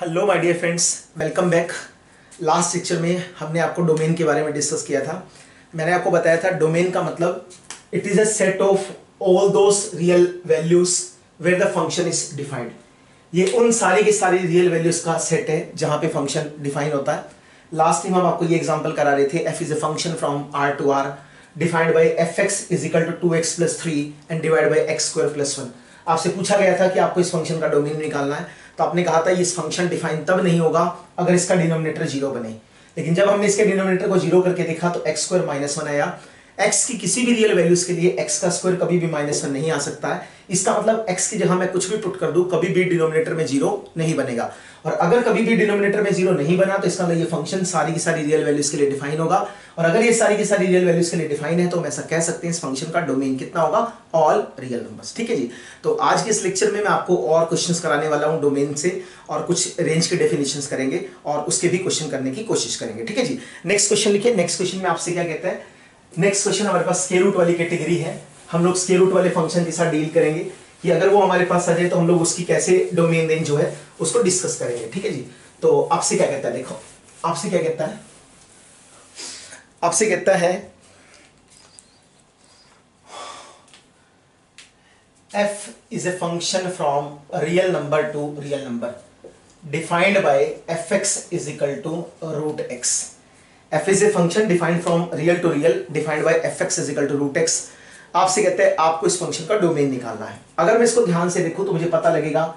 Hello my dear friends welcome back last lecture में हमने आपको डोमेन के बारे में डिस्कस किया था। मैंने आपको बताया था डोमेन का मतलब it is a set of all those real values where the function is defined ये उन सारी के सारी रियल वैल्यूज़ का सेट है जहाँ पे फ़ंक्शन डिफाइन होता है। लास्ट टाइम हम आपको ये एग्ज़ाम्पल करा रहे थे F is a function from R to R defined by F X is equal to two X plus three and divide by X square plus one आपसे पूछा गया था कि आपको इस फ़ंक्शन का डोमेन निकालना है। तो आपने कहा था ये फ़ंक्शन डिफाइन तब नहीं होगा अगर इसका डिनोमिनेटर ज़ीरो बने। लेकिन जब हमने इसके डिनोमिनेटर को ज़ीरो करके देखा तो एक्स स्क्वायर माइनस वन आया। एक्स की किसी भी रियल वैल्यूज़ के लिए एक्स का स्क्वायर कभी भी माइनस वन नहीं आ सकता है। इसका मतलब एक्स की जगह मैं कुछ भी पुट कर दू, कभी भी डिनोमिनेटर में ज़ीरो नहीं बनेगा। और अगर कभी भी डिनोमिनेटर में ज़ीरो नहीं बना तो इसका मतलब ये फ़ंक्शन सारी की सारी रियल वैल्यूज़ के लिए डिफाइन होगा। और अगर ये सारी की सारी रियल वैल्यूज़ के लिए डिफाइन है तो हम ऐसा कह सकते हैं इस फ़ंक्शन का डोमेन कितना होगा? ऑल रियल नंबर्स ठीक है जी? तो आज के इस लेक्चर में मैं आपको और क्वेश्चन कराने वाला हूँ डोमेन से, और कुछ रेंज के डेफिनेशन करेंगे, और उसके भी क्वेश्चन करने की कोशिश करेंगे, ठीक है जी? नेक्स्ट क्वेश्चन लिखिए। नेक्स्ट क्वेश्चन में आपसे क्या कहता है? नेक्स्ट क्वेश्चन हमारे पास स्केयर रूट वाली कैटेगरी है। हम लोग स्केयर रूट वाले फ़ंक्शन के साथ डील करेंगे। कि अगर वो हमारे पास आ जाए तो हम लोग उसकी कैसे डोमेन रेंज जो है, उसको डिस्कस करेंगे, ठीक है जी? तो आपसे क्या कहता है, देखो, आपसे क्या कहता है? आपसे कहता है, f is a function from real number to real number defined by F X is equal to root X F is a function defined from real to real defined by F X is equal to root X आपसे कहते हैं, आपको इस function का domain निकालना है। अगर मैं इसको ध्यान से देखूँ तो मुझे पता लगेगा,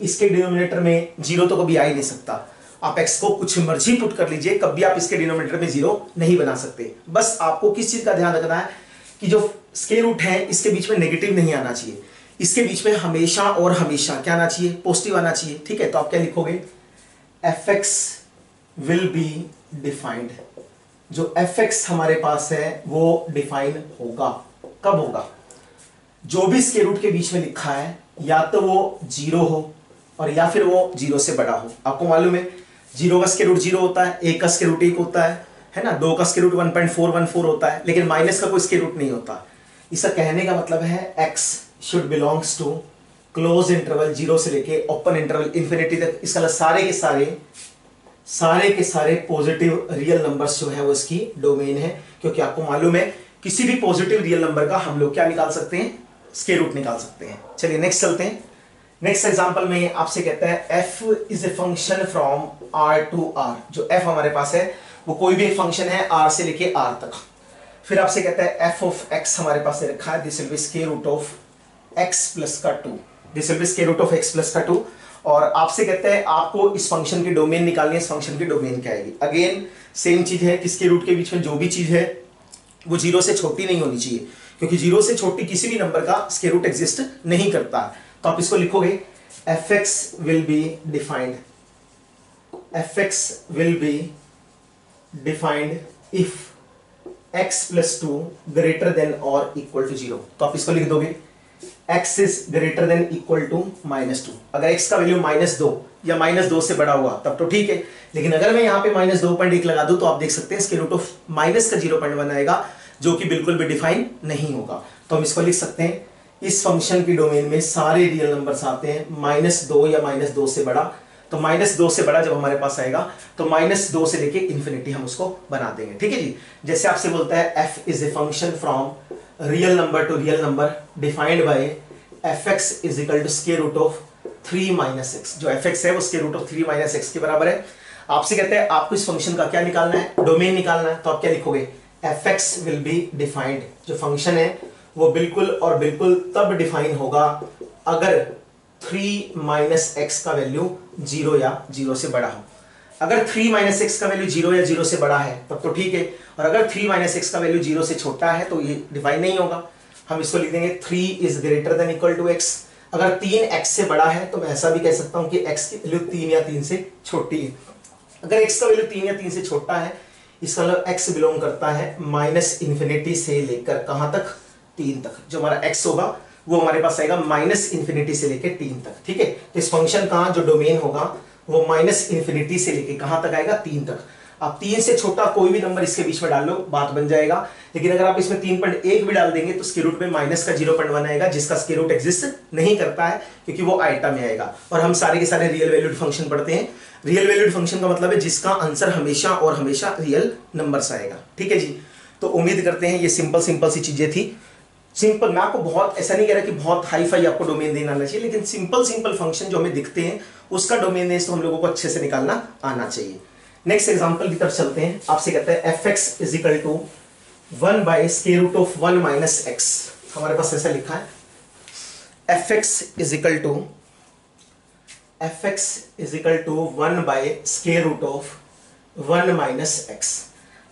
इसके डिनोमिनेटर में ज़ीरो तो कभी आ ही नहीं सकता। आप एक्स को कुछ मर्ज़ी पुट कर लीजिए, कभी आप इसके डिनोमिनेटर में ज़ीरो नहीं बना सकते। बस आपको किस चीज़ का ध्यान रखना है कि जो स्केल रूट है, इसके बीच में नेगेटिव नहीं आना चाहिए। इसके बीच में हमेशा और हमेशा क्या आना चाहिए? पॉजिटिव आना चाहिए, ठीक है? तो आप क्या लिखोगे? F X will be defined जो एफ़ एक्स हमारे पास है, वो डिफाइन होगा। कब होगा? जो भी इसके रूट के बीच में लिखा है, या तो वो ज़ीरो हो, और या फिर वो ज़ीरो से बड़ा हो। आपको मालूम है, ज़ीरो का स्केयर रूट ज़ीरो होता है, एक का स्केयर रूट एक होता है है ना? दो का square root one point four one four होता है, लेकिन माइनस का कोई स्केयर रूट नहीं होता। इसका कहने का मतलब है X should belongs to close interval zero से लेके ओपन इंटरवल इंफिनिटी तक। इसका मतलब सारे के सारे सारे के सारे पॉजिटिव रियल नंबर्स जो है वो इसकी डोमेन है, क्योंकि आपको मालूम है किसी भी पॉजिटिव रियल नंबर का हम लोग क्या निकाल सकते हैं? स्केयर रूट निकाल सकते हैं। चलिए नेक्स्ट चलते हैं। नेक्स्ट एग्जांपल में आपसे कहता है F is a function from R to R जो एफ़ हमारे पास है, वो कोई भी फ़ंक्शन है आर से लेके आर तक। फिर आपसे कहता है एफ़ ऑफ़ एक्स हमारे पास से रखा है। This will be root of x plus का 2 this will be square root of x plus का 2 और आपसे कहते हैं, आपको इस फ़ंक्शन की डोमेन निकालनी है, इस फ़ंक्शन की डोमेन क्या आएगी? अगेन सेम चीज़ है, किसके रूट के बीच में जो भी चीज़ है वो ज़ीरो से छोटी नहीं होनी चाहिए, क्योंकि ज़ीरो से छोटी किसी भी नंबर का स्केयर रूट एग्जिस्ट नहीं करता। तो आप इसको लिखोगे F X will be defined F X will be defined if X plus two greater than और इक्वल टू ज़ीरो तो आप इसको लिख दोगे X is greater than equal to minus two अगर एक्स का वैल्यू माइनस दो या माइनस दो से बड़ा हुआ, तब तो ठीक है। लेकिन अगर मैं यहाँ पे माइनस दो पॉइंट एक लगा दूँ तो आप देख सकते हैं इसके रूट ऑफ़ माइनस का ज़ीरो पॉइंट वन आएगा, जो कि बिल्कुल भी डिफाइन नहीं होगा। तो हम इसको लिख सकते हैं, इस फ़ंक्शन की डोमेन में सारे रियल नंबर्स आते हैं माइनस दो या माइनस दो से बड़ा। तो माइनस दो से बड़ा जब हमारे पास आएगा तो माइनस दो से लेके इन्फिनिटी हम उसको बना देंगे। ठीक है जी? जैसे आपसे बोलता है F is a function from real number to real number defined by F X is equal to square root of three minus X, जो एफ़ एक्स है square root of three minus X के बराबर है। आपसे कहते हैं, आपको इस फ़ंक्शन का क्या निकालना है? डोमेन निकालना है। तो आप क्या लिखोगे? F X will be defined जो फ़ंक्शन है, वो बिल्कुल और बिल्कुल तब डिफाइन होगा अगर थ्री माइनस एक्स का वैल्यू ज़ीरो या ज़ीरो से बड़ा हो। अगर थ्री माइनस एक्स का वैल्यू ज़ीरो या ज़ीरो से बड़ा है, तब तो ठीक है। और अगर थ्री माइनस एक्स का वैल्यू ज़ीरो से छोटा है तो ये डिफाइन नहीं होगा। हम इसको लिख देंगे three is greater than equal to X अगर तीन एक्स से बड़ा है तो मैं ऐसा भी कह सकता हूँ कि एक्स की वैल्यू तीन या तीन से छोटी है। अगर एक्स का वैल्यू तीन या तीन से छोटा है, इसका मतलब एक्स बिलोंग करता है माइनस इंफिनिटी से लेकर कहाँ तक? तीन तक। जो हमारा एक्स होगा, वो हमारे पास आएगा माइनस इंफिनिटी से लेकर तीन तक, ठीक है? तो इस फ़ंक्शन का जो डोमेन होगा, वो माइनस इंफिनिटी से लेकर कहाँ तक आएगा? तीन तक। आप तीन से छोटा कोई भी नंबर इसके बीच में डाल लो, बात बन जाएगा। लेकिन अगर आप इसमें तीन पॉइंट एक भी डाल देंगे तो स्केर रूट में माइनस का ज़ीरो पॉइंट वन आएगा, जिसका स्केर रूट एग्जिस्ट नहीं करता है, क्योंकि वो आइटा में आएगा। और हम सारे के सारे रियल वैल्यूड फ़ंक्शन पढ़ते हैं। रियल वैल्यूड फ़ंक्शन का मतलब है जिसका आंसर हमेशा और हमेशा रियल नंबर आएगा। ठीक है जी? तो उम्मीद करते हैं ये सिंपल सिंपल सी चीज़ें थी। सिंपल मैं आपको बहुत, ऐसा नहीं कह रहा कि बहुत हाई फाई आपको डोमेन देना आना चाहिए, लेकिन सिंपल सिंपल फ़ंक्शन जो हमें दिखते हैं, उसका डोमेन नेम तो हम लोगों को अच्छे से निकालना आना चाहिए। नेक्स्ट एग्जांपल की तरफ़ चलते हैं। आपसे कहते हैं F X is equal to one by square root of one minus X हमारे पास ऐसा लिखा है। F X is equal to F X is equal to one by square root of one minus X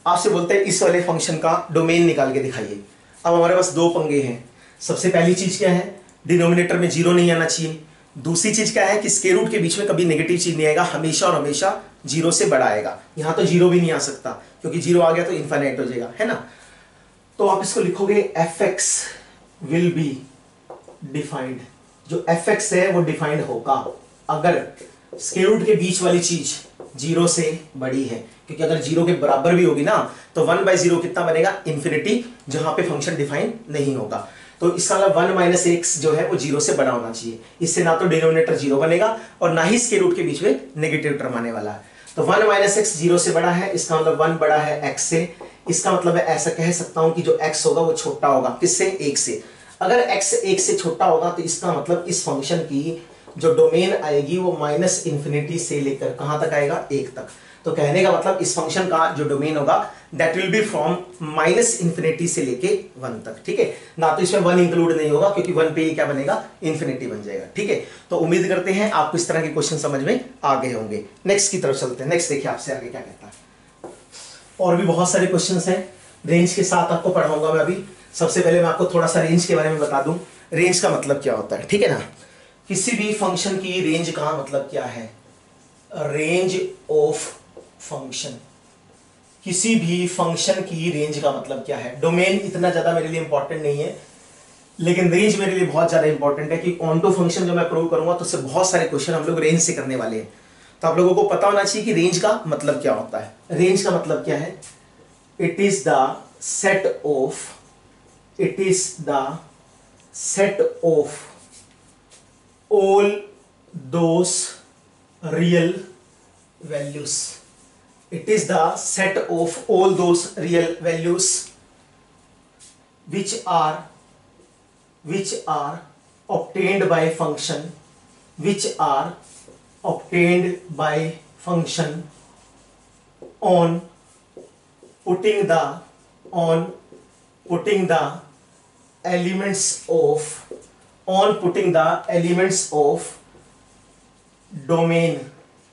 आपसे बोलते हैं इस वाले फ़ंक्शन का डोमेन निकाल के दिखाइए। अब हमारे पास दो पंगे हैं। सबसे पहली चीज़ क्या है? डिनोमिनेटर में ज़ीरो नहीं आना चाहिए। दूसरी चीज़ क्या है कि स्केर रूट के बीच में कभी नेगेटिव चीज़ नहीं आएगा, हमेशा और हमेशा ज़ीरो से बड़ा आएगा। यहाँ तो ज़ीरो भी नहीं आ सकता, क्योंकि ज़ीरो आ गया तो इन्फाइनाइट हो जाएगा, है ना? तो आप इसको लिखोगे F X will be defined जो एफ़ एक्स है, वो डिफाइंड होगा। अगर स्केर रूट के बीच वाली चीज़ ज़ीरो से बड़ी है, क्योंकि अगर ज़ीरो के बराबर भी होगी ना तो वन बाय ज़ीरो कितना बनेगा? इंफिनिटी जहाँ पे फ़ंक्शन डिफाइन नहीं होगा। तो इसका मतलब वन माइनस एक्स जो है वो ज़ीरो से बड़ा होना चाहिए। इससे ना तो डिनोमिनेटर ज़ीरो बनेगा और ना ही इसके रूट के बीच में नेगेटिव टर्म आने वाला है। तो वन माइनस एक्स ज़ीरो से बड़ा है, इसका मतलब वन बड़ा है एक्स से। इसका मतलब है ऐसा कह सकता हूँ कि जो एक्स होगा वो छोटा होगा। किससे? एक से। अगर एक्स एक से छोटा होगा तो इसका मतलब इस फ़ंक्शन की जो डोमेन आएगी वो माइनस इंफिनिटी से लेकर कहाँ तक आएगा? एक तक। तो कहने का मतलब इस फ़ंक्शन का जो डोमेन होगा that will be from minus infinity से लेके वन तक, ठीक है? ना तो इसमें वन इंक्लूड नहीं होगा, क्योंकि वन पे ही क्या बनेगा? इंफिनिटी बन जाएगा, ठीक है? तो उम्मीद करते हैं आपको इस तरह के क्वेश्चन समझ में आ गए होंगे। नेक्स्ट की तरफ़ चलते हैं। नेक्स्ट देखिए आपसे आगे क्या कहता है। और भी बहुत सारे क्वेश्चन हैं। रेंज के साथ आपको पढ़ाऊँगा मैं अभी। सबसे पहले मैं आपको थोड़ा सा रेंज के बारे में बता दूँ। रेंज का मतलब क्या होता है, ठीक है ना? किसी भी फ़ंक्शन की रेंज का मतलब क्या है? रेंज ऑफ़ फ़ंक्शन किसी भी फ़ंक्शन की रेंज का मतलब क्या है? डोमेन इतना ज़्यादा मेरे लिए इंपॉर्टेंट नहीं है, लेकिन रेंज मेरे लिए बहुत ज़्यादा इंपॉर्टेंट है कि ऑन टू फ़ंक्शन जो मैं प्रूव करूँगा तो उससे बहुत सारे क्वेश्चन हम लोग रेंज से करने वाले हैं। तो आप लोगों को पता होना चाहिए कि रेंज का मतलब क्या होता है। रेंज का मतलब क्या है? It is the set of it is the set of all those real values. It is the set of all those real values which are which are obtained by function which are obtained by function on putting the on putting the elements of on putting the elements of domain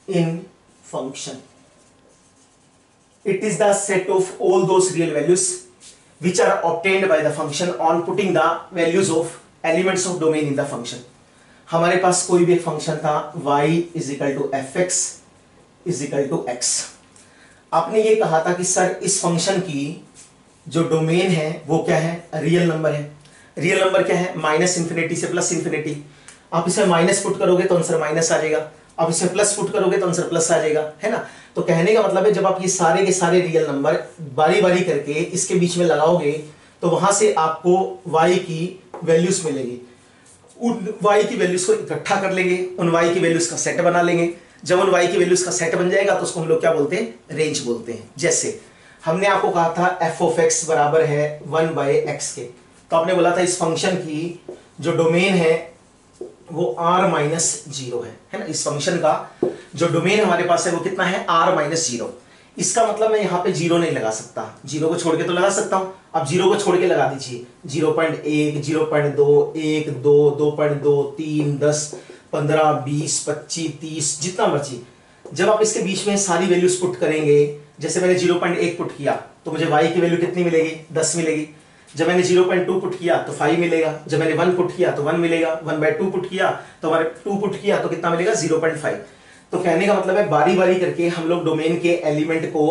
in function. It is the set of all those real values which are obtained by the function on putting the values of elements of domain in the function. हमारे पास कोई भी एक function था, y is equal to F X is equal to X आपने ये कहा था कि सर इस फ़ंक्शन की जो डोमेन है, वो क्या है? रियल नंबर है। रियल नंबर क्या है? माइनस इंफिनिटी से प्लस इंफिनिटी आप इसे माइनस पुट करोगे तो आंसर माइनस आ जाएगा। आप इसे प्लस पुट करोगे तो आंसर प्लस आ जाएगा। है ना? तो कहने का मतलब है, जब आप ये सारे के सारे रियल नंबर बारी बारी करके इसके बीच में लगाओगे तो वहाँ से आपको y की वैल्यूज़ मिलेगी। उन y की वैल्यूज़ को इकट्ठा कर लेंगे, उन y की वैल्यूज़ का सेट बना लेंगे। जब उन y की वैल्यूज़ का सेट बन जाएगा तो उसको हम लोग क्या बोलते हैं? रेंज बोलते हैं। जैसे, हमने आपको कहा था एफ़ ऑफ़ एक्स बराबर है वन बाई एक्स के। तो आपने बोला था इस फ़ंक्शन की जो डोमेन है वो r माइनस ज़ीरो है। है ना? इस फ़ंक्शन का जो डोमेन हमारे पास है वो कितना है? R माइनस ज़ीरो इसका मतलब मैं यहाँ पे ज़ीरो नहीं लगा सकता। ज़ीरो को छोड़ के तो लगा सकता हूँ। अब ज़ीरो को छोड़ के लगा दीजिए। ज़ीरो पॉइंट एक ज़ीरो पॉइंट दो, एक, दो दो पॉइंट दो, तीन, दस, पंद्रह, बीस, पच्चीस, तीस, जितना मर्ज़ी। जब आप इसके बीच में सारी वैल्यूज़ पुट करेंगे, जैसे मैंने ज़ीरो पॉइंट एक पुट किया तो मुझे वाई की वैल्यू कितनी मिलेगी? दस मिलेगी। जब मैंने 0.2 पुट किया तो 5 मिलेगा। जब मैंने 1 पुट किया तो 1 मिलेगा। 1 बाय टू पुट किया तो हमारे 2 पुट किया तो कितना मिलेगा? 0.5 तो कहने का मतलब है बारी बारी करके हम लोग डोमेन के एलिमेंट को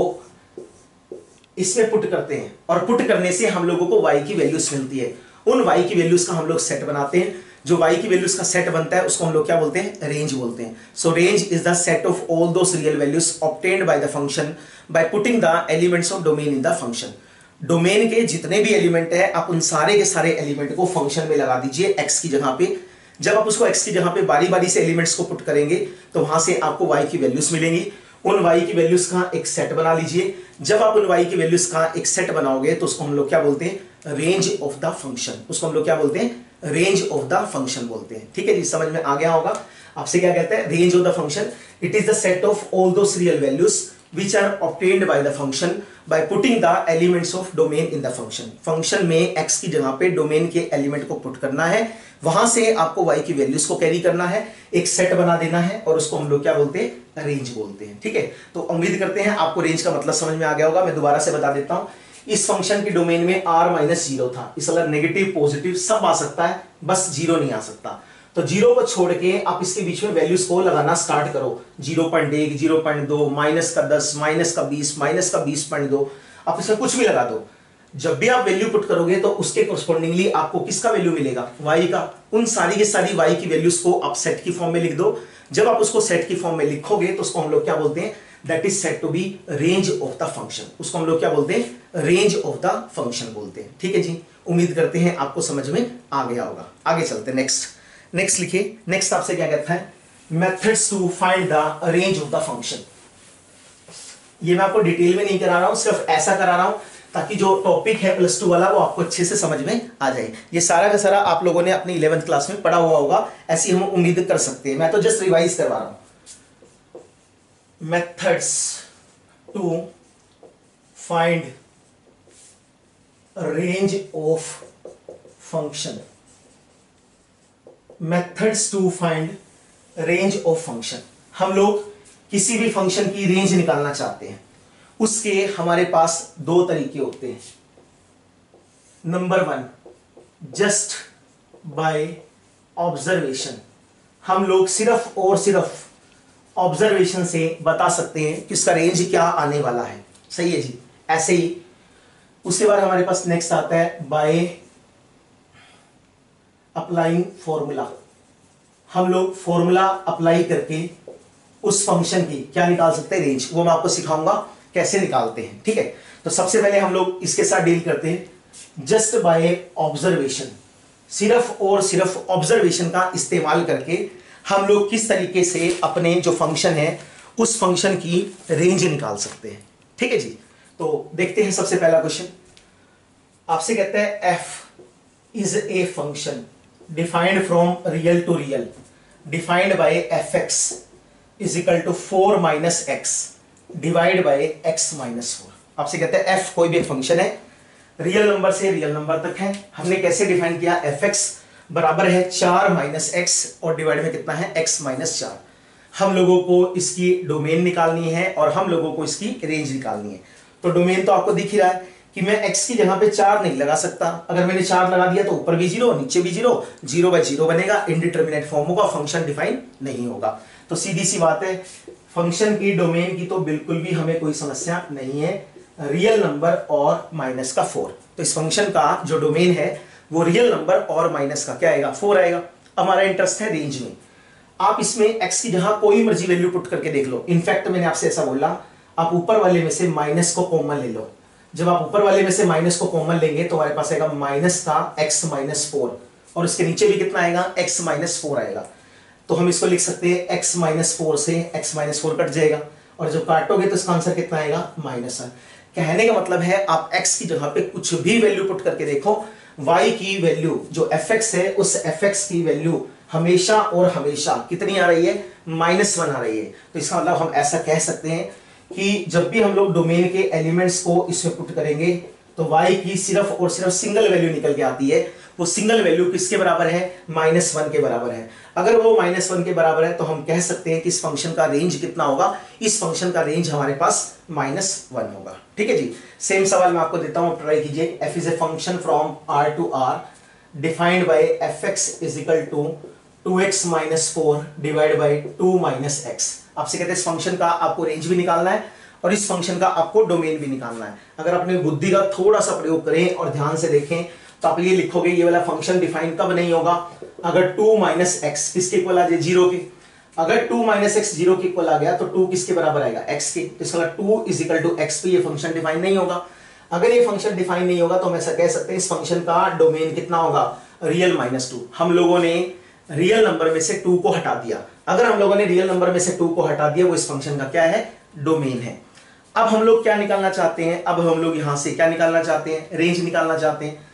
इसमें पुट करते हैं। और पुट करने से हम लोगों को वाई की वैल्यूज़ मिलती है। उन वाई की वैल्यूज़ का हम लोग सेट बनाते हैं। जो वाई की वैल्यूज़ का सेट बनता है, उसको हम लोग क्या बोलते हैं? रेंज बोलते हैं। So range is the set of all those real values obtained by the function by putting the elements of domain in the function domain के जितने भी एलिमेंट है, आप उन सारे के सारे एलिमेंट को फ़ंक्शन में लगा दीजिए एक्स की जगह पे। जब आप उसको एक्स की जगह पे बारी बारी से एलिमेंट्स को पुट करेंगे तो वहाँ से आपको वाई की वैल्यूज़ मिलेंगी। उन y की वैल्यूज़ का एक सेट बना लीजिए। जब आप उन वाई की वैल्यूज़ का एक सेट बनाओगे तो उसको हम लोग क्या बोलते हैं? रेंज ऑफ़ द फ़ंक्शन उसको हम लोग क्या बोलते हैं? रेंज ऑफ़ द फ़ंक्शन बोलते हैं। ठीक है जी, समझ में आ गया होगा? आपसे क्या कहते हैं? Range of the function it is the set of all those real values which are obtained by the function by putting the elements of domain in the function. Function में x की जगह पे डोमेन के element को put करना है। वहाँ से आपको y की वैल्यूज़ को कैरी करना है। एक सेट बना देना है और उसको हम लोग क्या बोलते हैं? रेंज बोलते हैं। ठीक है? तो उम्मीद करते हैं आपको रेंज का मतलब समझ में आ गया होगा। मैं दोबारा से बता देता हूँ। इस फ़ंक्शन की डोमेन में r माइनस ज़ीरो था। इस अगर नेगेटिव पॉजिटिव सब आ सकता है। बस ज़ीरो नहीं आ सकता। तो ज़ीरो को छोड़ के आप इसके बीच में वैल्यूज़ को लगाना स्टार्ट करो। ज़ीरो पॉइंट एक, ज़ीरो पॉइंट दो माइनस का दस माइनस का बीस माइनस का बीस पॉइंट दो। आप इसमें कुछ भी लगा दो। जब भी आप वैल्यू पुट करोगे तो उसके कोरस्पॉन्डिंगली आपको किसका वैल्यू मिलेगा? वाई का। उन सारी की सारी वाई की वैल्यूज़ को आप सेट की फॉर्म में लिख दो। जब आप उसको सेट की फॉर्म में लिखोगे तो उसको हम लोग क्या बोलते हैं? That is set to be range of the function उसको हम लोग क्या बोलते हैं? रेंज ऑफ़ द फ़ंक्शन बोलते हैं। ठीक है जी? उम्मीद करते हैं आपको समझ में आ गया होगा। आगे चलते नेक्स्ट नेक्स्ट लिखिए। नेक्स्ट आपसे क्या कहता है? Methods to find the range of the function ये मैं आपको डिटेल में नहीं करा रहा हूँ, सिर्फ़ ऐसा करा रहा हूँ, ताकि जो टॉपिक है प्लस टू वाला, वो आपको अच्छे से समझ में आ जाए। ये सारा का सारा आप लोगों ने अपनी इलेवंथ क्लास में पढ़ा हुआ होगा, ऐसी हम उम्मीद कर सकते हैं। मैं तो जस्ट रिवाइज करवा रहा हूँ। Methods to find range of function methods to find range of function हम लोग किसी भी फ़ंक्शन की रेंज निकालना चाहते हैं। उसके हमारे पास दो तरीके होते हैं। Number one just by observation हम लोग सिर्फ़ और सिर्फ़ ऑब्जर्वेशन से बता सकते हैं कि उसका रेंज क्या आने वाला है। सही है जी? ऐसे ही, उसके बाद हमारे पास नेक्स्ट आता है बाय अप्लाइंग फॉर्मूला हम लोग फॉर्मूला अप्लाई करके उस फ़ंक्शन की क्या निकाल सकते हैं रेंज वो मैं आपको सिखाऊँगा कैसे निकालते हैं, ठीक है? तो सबसे पहले हम लोग इसके साथ डील करते हैं जस्ट बाय ऑब्जर्वेशन सिर्फ़ और सिर्फ़ ऑब्जर्वेशन का इस्तेमाल करके हम लोग किस तरीके से अपने जो फ़ंक्शन है, उस फ़ंक्शन की रेंज निकाल सकते हैं, ठीक है जी? तो देखते हैं सबसे पहला क्वेश्चन आपसे कहते हैं f is a function defined from real to real, defined by fx is equal to 4 minus x divide by x minus four आपसे कहते हैं f कोई भी फ़ंक्शन है। रियल नंबर से रियल नंबर तक है। हमने कैसे डिफाइन किया? fx बराबर है चार माइनस एक्स और डिवाइड में कितना है? x माइनस चार। हम लोगों को इसकी डोमेन निकालनी है और हम लोगों को इसकी रेंज निकालनी है। तो डोमेन तो आपको दिख ही रहा है। कि मैं x की जगह पे चार नहीं लगा सकता। अगर मैंने चार लगा दिया तो ऊपर भी ज़ीरो नीचे भी ज़ीरो ज़ीरो बाय ज़ीरो बनेगा। इनडिटर्मिनेट फॉर्म होगा फ़ंक्शन डिफाइन नहीं होगा। तो सीधी सी बात है फ़ंक्शन की डोमेन की तो बिल्कुल भी हमें कोई समस्या नहीं है। रियल नंबर और माइनस का फोर तो इस फ़ंक्शन का जो डोमेन है, वो रियल नंबर और माइनस का क्या आएगा? फोर आएगा। हमारा इंटरेस्ट है रेंज में। आप इसमें एक्स की जहाँ कोई मर्ज़ी वैल्यू पुट करके देख लो। इनफैक्ट मैंने आपसे ऐसा बोला, आप ऊपर वाले में से माइनस को कॉमन ले लो। जब आप ऊपर वाले में से माइनस को कॉमन लेंगे तो हमारे पास आएगा माइनस का एक्स माइनस फोर और इसके नीचे भी कितना आएगा? एक्स माइनस फोर आएगा। तो हम इसको लिख सकते हैं एक्स माइनस फोर से एक्स माइनस फोर कट जाएगा। और जब काटोगे तो इसका आंसर कितना आएगा? माइनस कहने का मतलब है, आप x की जगह पे कुछ भी वैल्यू पुट करके देखो, y की वैल्यू जो fx है, उस fx की वैल्यू हमेशा और हमेशा कितनी आ रही है? माइनस वन आ रही है। तो इसका मतलब हम ऐसा कह सकते हैं कि जब भी हम लोग डोमेन के एलिमेंट्स को इसमें पुट करेंगे तो y की सिर्फ़ और सिर्फ़ सिंगल वैल्यू निकल के आती है। वो सिंगल वैल्यू किसके बराबर है? माइनस वन के बराबर है। अगर वो माइनस वन के बराबर है तो हम कह सकते हैं कि इस फ़ंक्शन का रेंज कितना होगा? इस फ़ंक्शन का रेंज हमारे पास माइनस वन होगा। ठीक है जी? सेम सवाल मैं आपको देता हूँ ट्राई कीजिए। F is a function from R to R defined by f x is equal to two x minus four divide by two minus x आपसे कहते हैं, इस फ़ंक्शन का आपको रेंज भी निकालना है और इस फ़ंक्शन का आपको डोमेन भी निकालना है। अगर अपने बुद्धि का थोड़ा सा प्रयोग करें और ध्यान से देखें तो आप ये लिखोगे, ये वाला फ़ंक्शन डिफाइन कब नहीं होगा अगर टू माइनस एक्स किसके इक्वल आ जाए? ज़ीरो के। अगर टू माइनस एक्स ज़ीरो के इक्वल आ गया तो टू किसके बराबर आएगा? एक्स के। तो इसका two is equal to x पे फ़ंक्शन डिफाइन नहीं होगा। अगर ये फ़ंक्शन डिफाइन नहीं होगा तो हम ऐसा कह सकते हैं, इस फ़ंक्शन का डोमेन कितना होगा? रियल माइनस टू हम लोगों ने रियल नंबर में से टू को हटा दिया। अगर हम लोगों ने रियल नंबर में से टू को हटा दिया, वो इस फ़ंक्शन का क्या है? डोमेन है। अब हम लोग क्या निकालना चाहते हैं? अब हम लोग यहाँ से क्या निकालना चाहते हैं? रेंज निकालना चाहते हैं।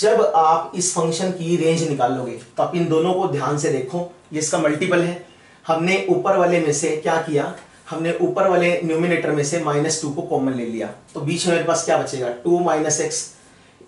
जब आप इस फ़ंक्शन की रेंज निकाल लोगे तो आप इन दोनों को ध्यान से देखो। ये इसका मल्टीपल है। हमने ऊपर वाले में से क्या किया? हमने ऊपर वाले न्यूमिनेटर में से माइनस टू को कॉमन ले लिया। तो बीच में मेरे पास क्या बचेगा? टू माइनस एक्स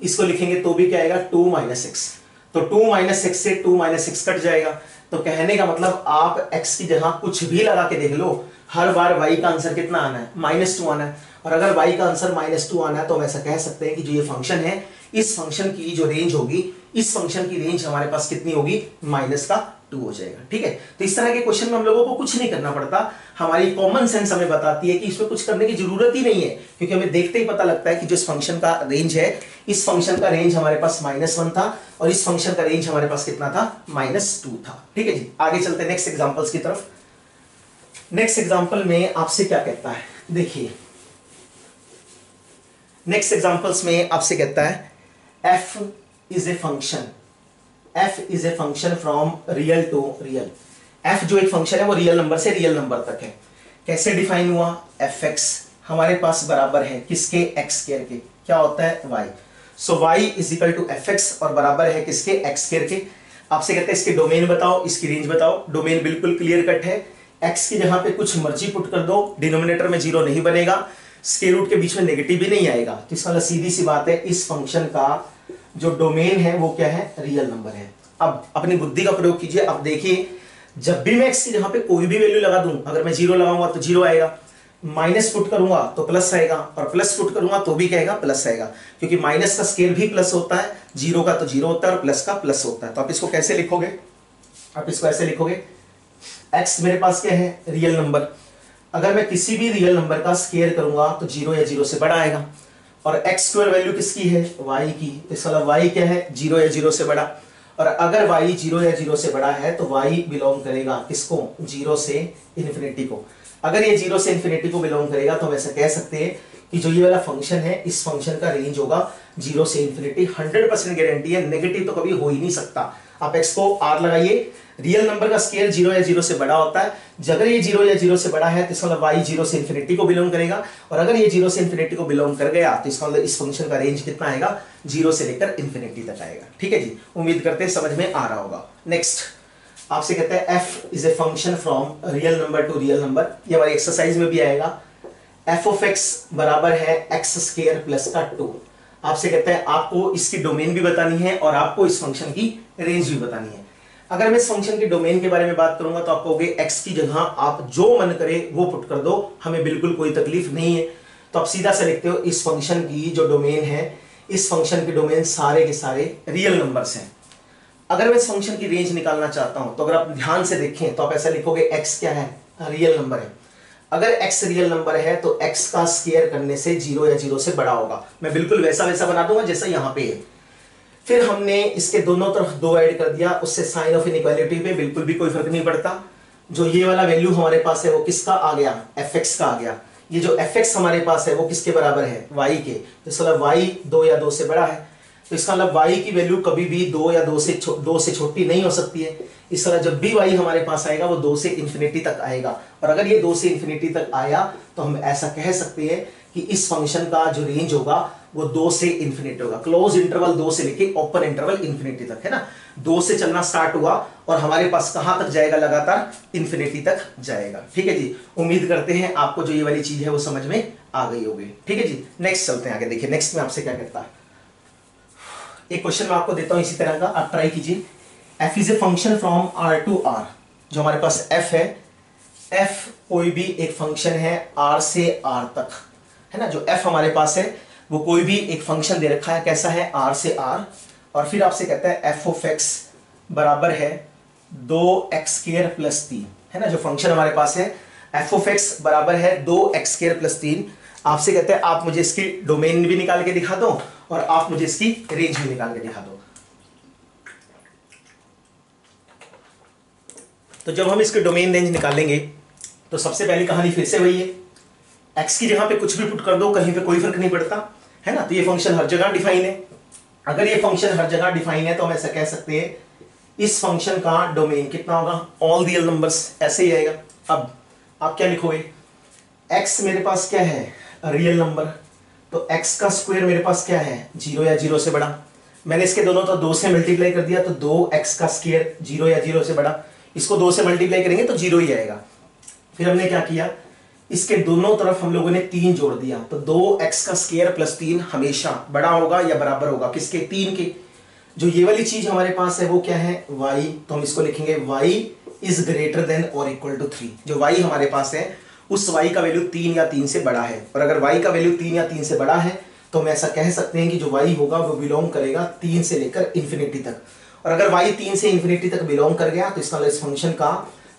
इसको लिखेंगे तो भी क्या आएगा? टू माइनस एक्स तो टू माइनस एक्स से टू माइनस एक्स कट जाएगा। तो कहने का मतलब आप एक्स की जगह कुछ भी लगा के देख लो, हर बार वाई का आंसर कितना आना है? माइनस टू आना है। और अगर वाई का आंसर माइनस टू आना है तो हम ऐसा कह सकते हैं कि जो ये फ़ंक्शन है, इस फ़ंक्शन की जो रेंज होगी, इस फ़ंक्शन की रेंज हमारे पास कितनी होगी? माइनस का टू हो जाएगा। ठीक है? तो इस तरह के क्वेश्चन में हम लोगों को कुछ नहीं करना पड़ता। हमारी कॉमन सेंस हमें बताती है कि इसमें कुछ करने की ज़रूरत ही नहीं है, क्योंकि हमें देखते ही पता लगता है कि जो इस फ़ंक्शन का रेंज है, इस फ़ंक्शन का रेंज हमारे पास माइनस वन था और इस फ़ंक्शन का रेंज हमारे पास कितना था? माइनस टू था। ठीक है जी? आगे चलते हैं नेक्स्ट एग्जाम्पल्स की तरफ़। नेक्स्ट एग्ज़ाम्पल में आपसे क्या कहता है? देखिए। नेक्स्ट एग्जाम्पल्स में आपसे कहता है f is a function f is a function from real to real f जो एक फ़ंक्शन है, वो रियल नंबर से रियल नंबर तक है। कैसे डिफाइन हुआ? एफ़ एक्स हमारे पास बराबर है किसके? एक्स केयर के। क्या होता है? Y so y is equal to f x और बराबर है किसके? एक्स केयर के। आपसे कहते हैं, इसके डोमेन बताओ, इसकी रेंज बताओ। डोमेन बिल्कुल क्लियर कट है। एक्स की जहाँ पे कुछ मर्ज़ी पुट कर दो डिनोमिनेटर में ज़ीरो नहीं बनेगा। स्केयर रूट के बीच में नेगेटिव भी नहीं आएगा। तो इसका मतलब सीधी सी बात है, इस फ़ंक्शन का जो डोमेन है, वो क्या है? रियल नंबर है। अब अपनी बुद्धि का प्रयोग कीजिए। अब देखिए, जब भी मैं जहाँ पे कोई भी वैल्यू लगा दूँ, अगर मैं ज़ीरो लगाऊँगा तो ज़ीरो आएगा। माइनस पुट करूँगा तो प्लस आएगा और प्लस पुट करूँगा तो भी कहेगा प्लस आएगा। क्योंकि माइनस का स्केल भी प्लस होता है ज़ीरो का तो ज़ीरो होता है और प्लस का प्लस होता है। तो आप इसको कैसे लिखोगे? आप इसको ऐसे लिखोगे एक्स मेरे पास क्या है? रियल नंबर अगर मैं किसी भी रियल नंबर का स्केयर करूँगा तो ज़ीरो या ज़ीरो से बड़ा आएगा। और एक्स स्क्वायर वैल्यू किसकी है? वाई की। तो इसका मतलब वाई क्या है? ज़ीरो या ज़ीरो से बड़ा। और अगर वाई ज़ीरो या ज़ीरो से बड़ा है तो वाई बिलोंग करेगा किसको? ज़ीरो से इन्फिनिटी को। अगर ये ज़ीरो से इन्फिनिटी को बिलोंग करेगा तो वैसे कह सकते हैं कि जो ये वाला फ़ंक्शन है, इस फ़ंक्शन का रेंज होगा ज़ीरो से इन्फिनिटी हंड्रेड परसेंट गारंटी है नेगेटिव तो कभी हो ही नहीं सकता। आप एक्स को आर लगाइए। रियल नंबर का स्केयर ज़ीरो या ज़ीरो से बड़ा होता है। अगर ये ज़ीरो या ज़ीरो से बड़ा है तो इसका मतलब वाई ज़ीरो से इन्फिनिटी को बिलोंग करेगा। और अगर ये ज़ीरो से इन्फिनिटी को बिलोंग कर गया तो इसका मतलब इस फ़ंक्शन का रेंज कितना आएगा? ज़ीरो से लेकर इन्फिनिटी तक आएगा। ठीक है जी? उम्मीद करते हैं समझ में आ रहा होगा। नेक्स्ट आपसे कहते हैं f is a function from real number to real number ये हमारी एक्सरसाइज में भी आएगा। एफ़ ऑफ़ एक्स बराबर है एक्स स्केयर प्लस का टू आपसे कहते हैं आपको इसकी डोमेन भी बतानी है और आपको इस फ़ंक्शन की रेंज भी बतानी है। अगर मैं इस फ़ंक्शन के डोमेन के बारे में बात करूँगा तो आप कहोगे एक्स की जगह आप जो मन करे वो पुट कर दो। हमें बिल्कुल कोई तकलीफ़ नहीं है। तो आप सीधा से लिखते हो, इस फ़ंक्शन की जो डोमेन है, इस फ़ंक्शन के डोमेन सारे के सारे रियल नंबर्स हैं। अगर मैं इस फ़ंक्शन की रेंज निकालना चाहता हूँ तो अगर आप ध्यान से देखें तो आप ऐसा लिखोगे एक्स क्या है? रियल नंबर है। अगर x रियल नंबर है तो x का स्केयर करने से ज़ीरो या ज़ीरो से बड़ा होगा। मैं बिल्कुल वैसा वैसा बना दूँगा जैसा यहाँ पे है। फिर हमने इसके दोनों तरफ़ दो ऐड कर दिया, उससे साइन ऑफ़ इनइक्वालिटी पे बिल्कुल भी कोई फ़र्क नहीं पड़ता। जो ये वाला वैल्यू हमारे पास है, वो किसका आ गया? एफ़ एक्स का आ गया। ये जो एफ़ एक्स हमारे पास है, वो किसके बराबर है? वाई के। तो इसका मतलब वाई दो या दो से बड़ा है। तो इसका मतलब वाई की वैल्यू कभी भी दो या दो से दो से छोटी नहीं हो सकती है। इस तरह जब भी वाई हमारे पास आएगा, वो दो से इन्फिनिटी तक आएगा। और अगर ये दो से इन्फिनिटी तक आया तो हम ऐसा कह सकते हैं कि इस फ़ंक्शन का जो रेंज होगा वो दो से इंफिनिटी होगा। क्लोज इंटरवल दो से लेके ओपन इंटरवल इंफिनिटी तक, है ना? दो से चलना स्टार्ट हुआ और हमारे पास कहाँ तक जाएगा? लगातार इंफिनिटी तक जाएगा। ठीक है जी? उम्मीद करते हैं आपको जो ये वाली चीज़ है वो समझ में आ गई होगी। ठीक है जी? नेक्स्ट चलते हैं आगे। देखिए नेक्स्ट में आपसे क्या कहता एक क्वेश्चन मैं आपको देता हूँ इसी तरह का। आप ट्राई कीजिए। F is a function from R to R जो हमारे पास एफ़ है एफ़ कोई भी एक फ़ंक्शन है आर से आर तक। है ना? जो एफ़ हमारे पास है वो कोई भी एक फ़ंक्शन दे रखा है, कैसा है? आर से आर और फिर आपसे कहता है एफ़ ऑफ़ एक्स बराबर है दो एक्स केयर प्लस तीन। है ना? जो फ़ंक्शन हमारे पास है एफ़ ऑफ़ एक्स बराबर है दो एक्स केयर प्लस तीन। आपसे कहते हैं, आप मुझे इसकी डोमेन भी निकाल के दिखा दो और आप मुझे इसकी रेंज भी निकाल के दिखा दो। तो जब हम इसके डोमेन रेंज निकालेंगे तो सबसे पहली कहानी फिर से वही है। एक्स की जगह पे कुछ भी पुट कर दो, कहीं पे कोई फ़र्क नहीं पड़ता। है ना? तो ये फ़ंक्शन हर जगह डिफाइन है। अगर ये फ़ंक्शन हर जगह डिफाइन है तो हम ऐसा कह सकते हैं, इस फ़ंक्शन का डोमेन कितना होगा? ऑल रियल नंबर्स ऐसे ही आएगा। अब, आप क्या लिखोगे? एक्स मेरे पास क्या है? रियल नंबर तो एक्स का स्क्वायर मेरे पास क्या है? ज़ीरो या ज़ीरो से बड़ा। मैंने इसके दोनों तो दो से मल्टीप्लाई कर दिया तो दो एक्स का स्क्वायर ज़ीरो या ज़ीरो से बड़ा। इसको दो से मल्टीप्लाई करेंगे तो ज़ीरो ही आएगा। फिर हमने क्या किया? इसके दोनों तरफ़ हम लोगों ने तीन जोड़ दिया। तो दो एक्स का स्केयर प्लस तीन हमेशा बड़ा होगा या बराबर होगा। किसके? तीन के। जो ये वाली चीज़ हमारे पास है, वो क्या है? Y तो हम इसको लिखेंगे y इज़ ग्रेटर देन और इक्वल टू थ्री जो y हमारे पास है, उस y का वैल्यू तीन या तीन से बड़ा है। और अगर y का वैल्यू तीन या तीन से बड़ा है तो हम ऐसा कह सकते हैं कि जो y होगा, वो बिलोंग करेगा तीन से लेकर इन्फिनिटी तक। और अगर y तीन से इन्फिनिटी तक बिलोंग कर गया तो इसका इस फ़ंक्शन का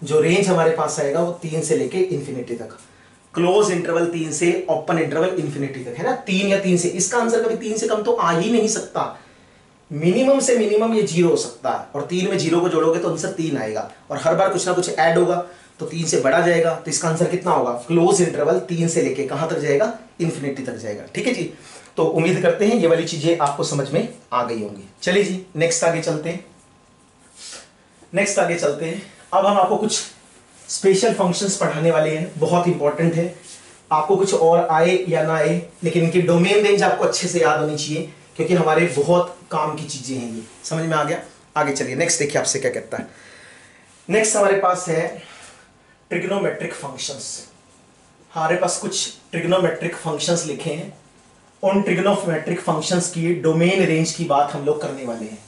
जो रेंज हमारे पास आएगा, वो तीन से लेकर इन्फिनिटी तक। क्लोज इंटरवल तीन से ओपन इंटरवल इंफिनिटी तक, है ना? तीन या तीन से। इसका आंसर कभी तीन से कम तो आ ही नहीं सकता। मिनिमम से मिनिमम ये ज़ीरो हो सकता है। और तीन में ज़ीरो को जोड़ोगे तो आंसर तीन आएगा। और हर बार कुछ ना कुछ ऐड होगा तो तीन से बड़ा जाएगा। तो इसका आंसर कितना होगा? क्लोज इंटरवल तीन से लेके कहाँ तक जाएगा? इंफिनिटी तक जाएगा। ठीक है जी? तो उम्मीद करते हैं ये वाली चीज़ें आपको समझ में आ गई होंगी। चलिए जी नेक्स्ट आगे चलते हैं। नेक्स्ट आगे चलते हैं। अब हम आपको कुछ स्पेशल फ़ंक्शंस पढ़ाने वाले हैं, बहुत इंपॉर्टेंट है। आपको कुछ और आए या ना आए, लेकिन इनकी डोमेन रेंज आपको अच्छे से याद होनी चाहिए, क्योंकि हमारे बहुत काम की चीज़ें हैं ये। समझ में आ गया? आगे चलिए नेक्स्ट देखिए आपसे क्या कहता है। नेक्स्ट हमारे पास है ट्रिग्नोमेट्रिक फ़ंक्शंस हमारे पास कुछ ट्रिग्नोमेट्रिक फ़ंक्शंस लिखे हैं। उन ट्रिग्नोमेट्रिक फ़ंक्शंस की डोमेन रेंज की बात हम लोग करने वाले हैं।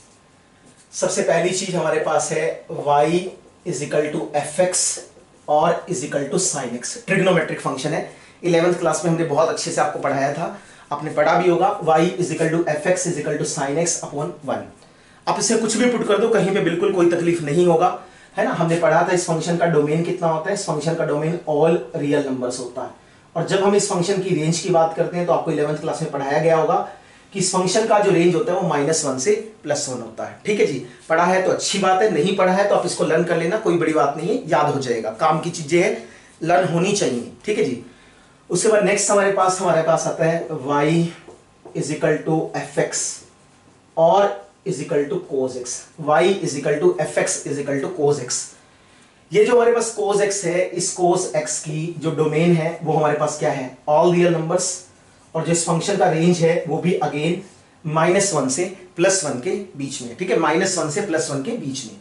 सबसे पहली चीज़ हमारे पास है y is equal to f x और is equal to sine x trigonometric function है। इलेवंथ क्लास में हमने बहुत अच्छे से आपको पढ़ाया था। आपने पढ़ा भी होगा, y is equal to f x is equal to sine x upon one आप इसे कुछ भी पुट कर दो, कहीं पे बिल्कुल कोई तकलीफ़ नहीं होगा। है ना? हमने पढ़ा था इस फ़ंक्शन का डोमेन कितना होता है। इस फ़ंक्शन का डोमेन ऑल रियल नंबर्स होता है। और जब हम इस फ़ंक्शन की रेंज की बात करते हैं तो आपको इलेवंथ क्लास में पढ़ाया गया होगा। कि इस फ़ंक्शन का जो रेंज होता है वो माइनस वन से प्लस वन होता है। ठीक है जी? पढ़ा है तो अच्छी बात है, नहीं पढ़ा है तो आप इसको लर्न कर लेना, कोई बड़ी बात नहीं है, याद हो जाएगा। काम की चीज़ें हैं लर्न होनी चाहिए। ठीक है जी? उसके बाद नेक्स्ट हमारे पास हमारे पास आता है y is equal to f x और is equal to cos x y is equal to f x is equal to cos x ये जो हमारे पास कोज एक्स है, इस कोज एक्स की जो डोमेन है, वो हमारे पास क्या है? ऑल रियल नंबर्स और जो इस फ़ंक्शन का रेंज है, वो भी अगेन माइनस वन से प्लस वन के बीच में, ठीक है? माइनस वन से प्लस वन के बीच में।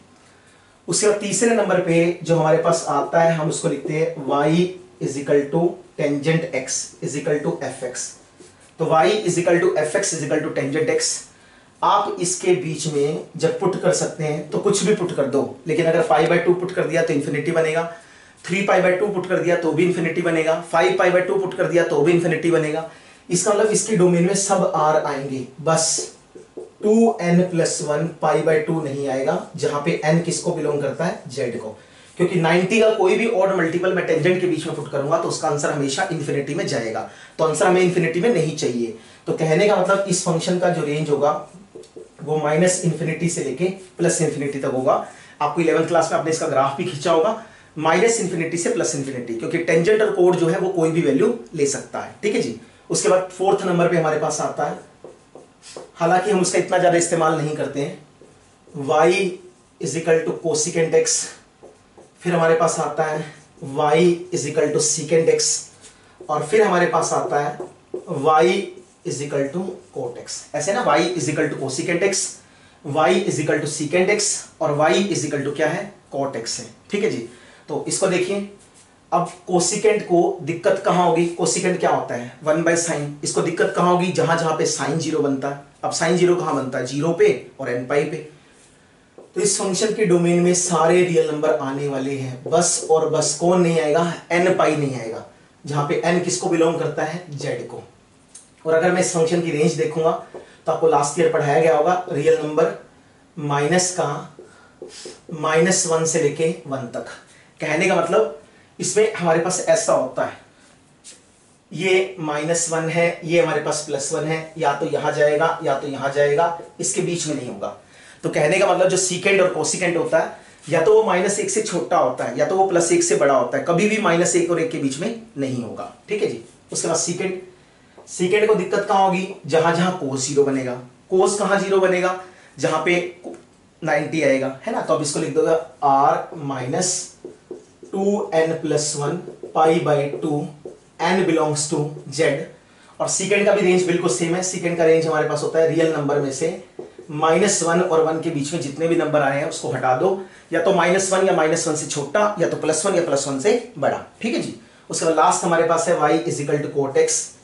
उसके बाद तीसरे नंबर पे जो हमारे पास आता है, हम उसको लिखते हैं y is equal to tangent x is equal to f x तो y is equal to f x is equal to tangent x आप इसके बीच में जब पुट कर सकते हैं तो कुछ भी पुट कर दो। लेकिन अगर फाइव बाई टू पुट कर दिया तो इन्फिनिटी बनेगा। Three pi by two put कर दिया तो भी इन्फिनिटी बनेगा। Five pi by two put कर दिया तो भी इन्फिनिटी बनेगा। इसका मतलब इसके डोमेन में सब आर आएँगे। बस two n plus one pi by two नहीं आएगा, जहाँ पे एन किसको बिलोंग करता है? जेड को। क्योंकि 90 का कोई भी ऑड मल्टीपल मैं टेंजेंट के बीच में पुट करूँगा तो उसका आंसर हमेशा इंफिनिटी में जाएगा। तो आंसर हमें इन्फिनिटी में नहीं चाहिए। तो कहने का मतलब इस फ़ंक्शन का जो रेंज होगा, वो माइनस इन्फिनिटी से लेके प्लस इंफिनिटी तक होगा। आपको इलेवंथ क्लास में आपने इसका ग्राफ भी खींचा होगा। माइनस इंफिनिटी से प्लस इन्फिनिटी क्योंकि टेंजेंट और कोड जो है वो कोई भी वैल्यू ले सकता है। ठीक है जी? उसके बाद फोर्थ नंबर पे हमारे पास आता है। हालाँकि हम उसका इतना ज़्यादा इस्तेमाल नहीं करते हैं। Y is equal to cosecant x फिर हमारे पास आता है y is equal to secant x और फिर हमारे पास आता है y is equal to cot x ऐसे ना y is equal to cosecant x y is equal to secant x और वाई इज़ इक्वल टू क्या है? कोट एक्स है। ठीक है जी? तो इसको देखिए। अब कोसिकेंट को दिक्कत कहाँ होगी? कोसिकेंट क्या होता है? वन बाय साइन इसको दिक्कत कहाँ होगी? जहाँ जहाँ पे साइन ज़ीरो बनता है। अब साइन ज़ीरो कहाँ बनता है? ज़ीरो पे और एन पाई पे। तो इस फ़ंक्शन के डोमेन में सारे रियल नंबर आने वाले हैं। बस और बस कौन नहीं आएगा? एन पाई नहीं आएगा। जहाँ पे एन किसको बिलोंग करता है? जेड को। और अगर मैं इस फ़ंक्शन की रेंज देखूँगा तो आपको लास्ट ईयर पढ़ाया गया होगा रियल नंबर माइनस का माइनस वन से लेके वन तक। कहने का मतलब इसमें हमारे पास ऐसा होता है। ये माइनस वन है, ये हमारे पास प्लस वन है, या तो यहाँ जाएगा, या तो यहाँ जाएगा, इसके बीच में नहीं होगा। तो कहने का मतलब जो सीकेंड और कोसिकेंड होता है, या तो वो माइनस एक से छोटा होता है, या तो वो प्लस एक से बड़ा होता है, कभी भी माइनस एक और एक के बीच में नहीं होगा। ठीक है जी? उसके बाद सीकेंड सीकेंड को दिक्कत कहाँ होगी? जहाँ जहाँ कोस ज़ीरो बनेगा। कोस कहाँ ज़ीरो बनेगा? जहाँ पे 90 आएगा, है ना? तो अब इसको लिख दोगे R minus two n plus one, pi by two, n belongs to Z. और सीकेंड का भी रेंज बिल्कुल सेम है। सीकेंड का रेंज हमारे पास होता है रियल नंबर में से। माइनस वन और वन के बीच में जितने भी नंबर आए हैं, उसको हटा दो। या तो माइनस वन या माइनस वन से छोटा, या तो प्लस वन या प्लस वन से बड़ा। ठीक है जी? उसके बाद लास्ट हमारे पास है वाई इजिकल टू कोटेक्स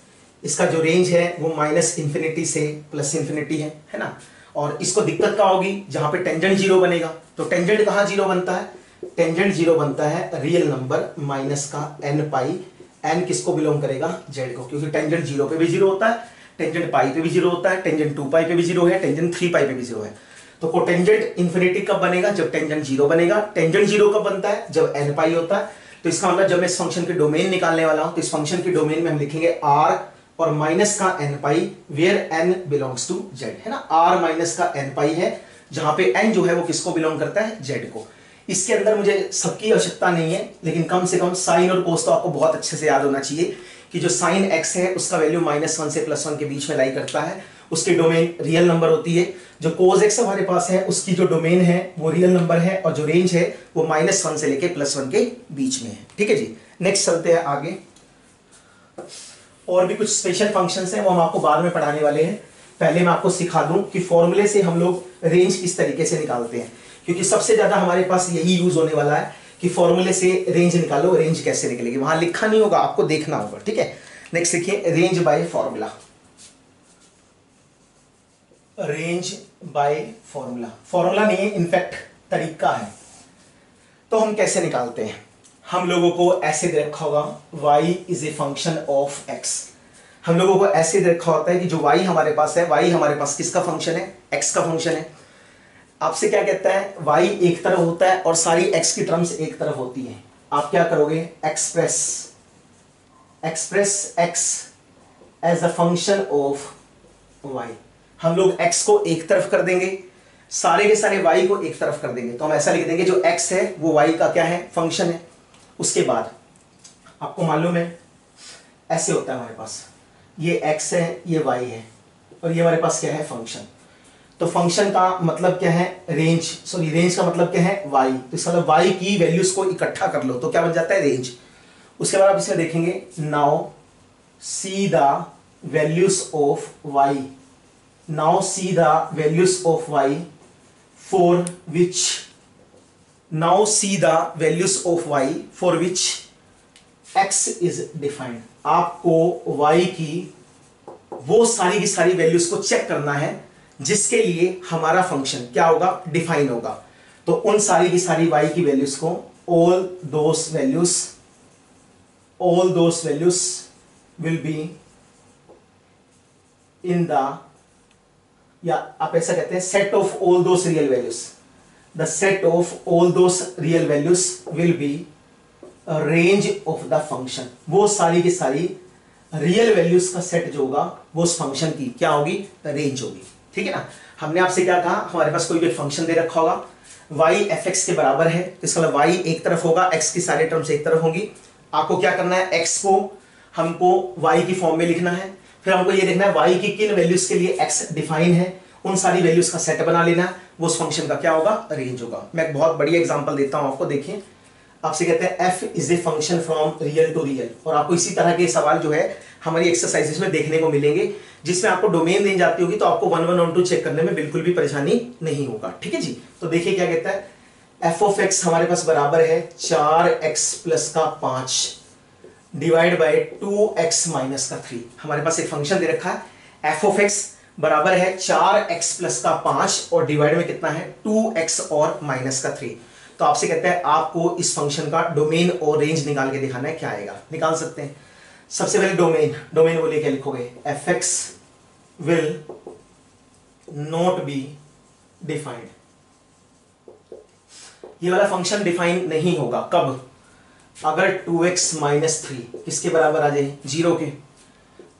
इसका जो रेंज है, वो माइनस इंफिनिटी से प्लस इंफिनिटी है है ना? और इसको दिक्कत क्या होगी? जहाँ पे टेंजेंट ज़ीरो बनेगा। तो टेंजेंट कहाँ ज़ीरो बनता है? टेंजेंट ज़ीरो बनता है रियल नंबर माइनस का एन पाई एन किसको बिलोंग करेगा? जेड को, क्योंकि टेंजेंट ज़ीरो पे भी ज़ीरो होता है टेंजेंट पाई पे भी ज़ीरो होता है टेंजेंट टू पाई पे भी ज़ीरो है टेंजेंट थ्री पाई पे भी ज़ीरो है। तो को टेंजेंट इन्फिनिटी कब बनेगा? जब टेंजेंट ज़ीरो बनेगा। टेंजेंट ज़ीरो कब बनता है? जब एन पाई होता है। तो इसका मतलब जब मैं इस फ़ंक्शन के डोमेन निकालने वाला हूँ तो इस फ़ंक्शन के डोमेन में हम लिखेंगे आर और माइनस का n pi where n belongs to Z है ना? आर माइनस का एन पाई है, जहाँ पे एन जो है वो किसको बिलोंग करता है? जेड को। इसके अंदर मुझे सबकी आवश्यकता नहीं है, लेकिन कम से कम साइन और कोस तो आपको बहुत अच्छे से याद होना चाहिए कि जो साइन एक्स है, उसका वैल्यू माइनस वन से प्लस वन के बीच में लाई करता है। उसकी डोमेन रियल नंबर होती है। जो कोज एक्स हमारे पास है, उसकी जो डोमेन है, वो रियल नंबर है और जो रेंज है, वो माइनस वन से लेके प्लस वन के बीच में है। ठीक है जी? नेक्स्ट चलते हैं आगे। और भी कुछ स्पेशल फ़ंक्शंस हैं, वो हम आपको बाद में पढ़ाने वाले हैं। पहले मैं आपको सिखा दूँ कि फॉर्मूले से हम लोग रेंज किस तरीके से निकालते हैं। क्योंकि सबसे ज़्यादा हमारे पास यही यूज़ होने वाला है कि फॉर्मूले से रेंज निकालो रेंज कैसे निकलेगी। वहाँ लिखा नहीं होगा, आपको देखना होगा, ठीक है? नेक्स्ट देखिए range by formula range by formula formula नहीं है इनफैक्ट तरीका है। तो हम कैसे निकालते हैं? हम लोगों को ऐसे दे रखा होगा, y is a function of x हम लोगों को ऐसे दे रखा होता है कि जो y हमारे पास है, y हमारे पास किसका फ़ंक्शन है? x का फ़ंक्शन है। आपसे क्या कहता है? Y एक तरफ़ होता है और सारी x की टर्म्स एक तरफ़ होती हैं। आप क्या करोगे? Express express x as a function of y. हम लोग x को एक तरफ़ कर देंगे। सारे के सारे y को एक तरफ़ कर देंगे। तो हम ऐसा लिख देंगे, जो x है, वो y का क्या है? फ़ंक्शन है। उसके बाद, आपको मालूम है ऐसे होता है हमारे पास। ये x है, ये y है। और ये हमारे पास क्या है? फ़ंक्शन तो फ़ंक्शन का मतलब क्या है? रेंज सॉरी रेंज का मतलब क्या है? वाई तो इसका मतलब y की वैल्यूज़ को इकट्ठा कर लो तो क्या बन जाता है? रेंज उसके बाद आप इसे देखेंगे now see the values of y now see the values of y for which now see the values of y. For which x is defined. आपको वाई की वो सारी की सारी वैल्यूज़ को चेक करना है जिसके लिए हमारा फ़ंक्शन क्या होगा? डिफाइन होगा। तो उन सारी की सारी वाई की वैल्यूज़ को all those values all those values will be in the, या आप ऐसा कहते हैं set of all those real values the set of all those real values will be range of the function वो सारी की सारी रियल वैल्यूज़ का सेट जो होगा, वो उस फ़ंक्शन की क्या होगी? रेंज होगी। ठीक है ना? हमने आपसे क्या कहा? हमारे पास कोई भी फ़ंक्शन दे रखा होगा। Y एफ़ एक्स के बराबर है। तो इसका मतलब y एक तरफ़ होगा, x की सारे टर्म्स एक तरफ़ होंगी। आपको क्या करना है? एक्स को हमको वाई की फॉर्म में लिखना है। फिर हमको ये देखना है वाई की किन वैल्यूज़ के लिए एक्स डिफाइन है। उन सारी वैल्यूज़ का सेट बना लेना। वो उस फ़ंक्शन का क्या होगा? रेंज होगा। मैं एक बहुत बढ़िया एग्जांपल देता हूँ आपको, देखिए। आपसे कहते हैं f is a function from real to real और आपको इसी तरह के सवाल जो है हमारी एक्सरसाइजेस में देखने को मिलेंगे, जिसमें आपको डोमेन दी जाती होगी तो आपको one one onto check करने में बिल्कुल भी परेशानी नहीं होगा। ठीक है जी? तो देखिए क्या कहता है? एफ़ ऑफ़ एक्स हमारे पास बराबर है चार एक्स प्लस का पाँच divide by two x minus का थ्री हमारे पास एक फ़ंक्शन दे रखा है। एफ़ ऑफ़ एक्स बराबर है चार एक्स प्लस का पाँच और डिवाइड में कितना है? टू एक्स और माइनस का थ्री तो आपसे कहते हैं, आपको इस फ़ंक्शन का डोमेन और रेंज निकाल के दिखाना है, क्या आएगा? निकाल सकते हैं। सबसे पहले डोमेन डोमेन बोलिए क्या लिखोगे। F x will not be defined ये वाला फ़ंक्शन डिफाइन नहीं होगा। कब? अगर 2x एक्स माइनस थ्री किसके बराबर आ जाए? ज़ीरो के।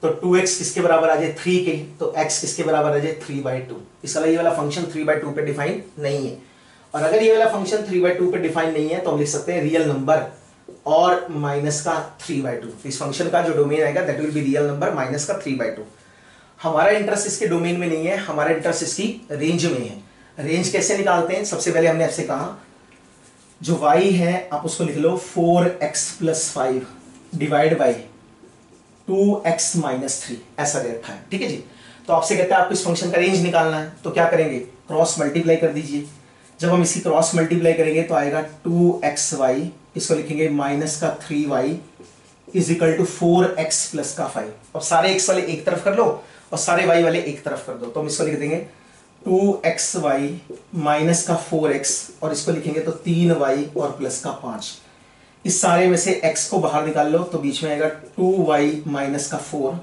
तो 2x किसके बराबर आ जाए? थ्री के। तो x किसके बराबर आ जाए? थ्री बाई टू इसका ये वाला फ़ंक्शन थ्री बाई टू पर डिफाइन नहीं है। और अगर ये वाला फ़ंक्शन थ्री बाई टू पे डिफाइन नहीं है तो हम लिख सकते हैं रियल नंबर और माइनस का थ्री बाई टू इस फ़ंक्शन का जो डोमेन आएगा that will be real number minus का थ्री बाई टू हमारा इंटरेस्ट इसके डोमेन में नहीं है, हमारा इंटरेस्ट इसकी रेंज में है. रेंज कैसे निकालते हैं? सबसे पहले हमने आपसे कहा, जो y है, आप उसको लिख लो four x plus five divide by two x minus three ऐसा दे रखा है, ठीक है जी? तो आपसे कहते हैं आपको इस फ़ंक्शन का रेंज निकालना है तो क्या करेंगे? क्रॉस मल्टीप्लाई कर दीजिए। जब हम इसकी क्रॉस मल्टीप्लाई करेंगे तो आएगा टू एक्स वाई इसको लिखेंगे माइनस का three y is equal to four x plus का फाइव और सारे एक्स वाले एक तरफ़ कर लो और सारे वाई वाले एक तरफ़ कर दो। तो हम इसको लिख देंगे टू एक्स वाई माइनस का फोर एक्स और इसको लिखेंगे तो तीन वाई और प्लस का पाँच। इस सारे में से x को बाहर निकाल लो तो बीच में आएगा टू वाई माइनस का फोर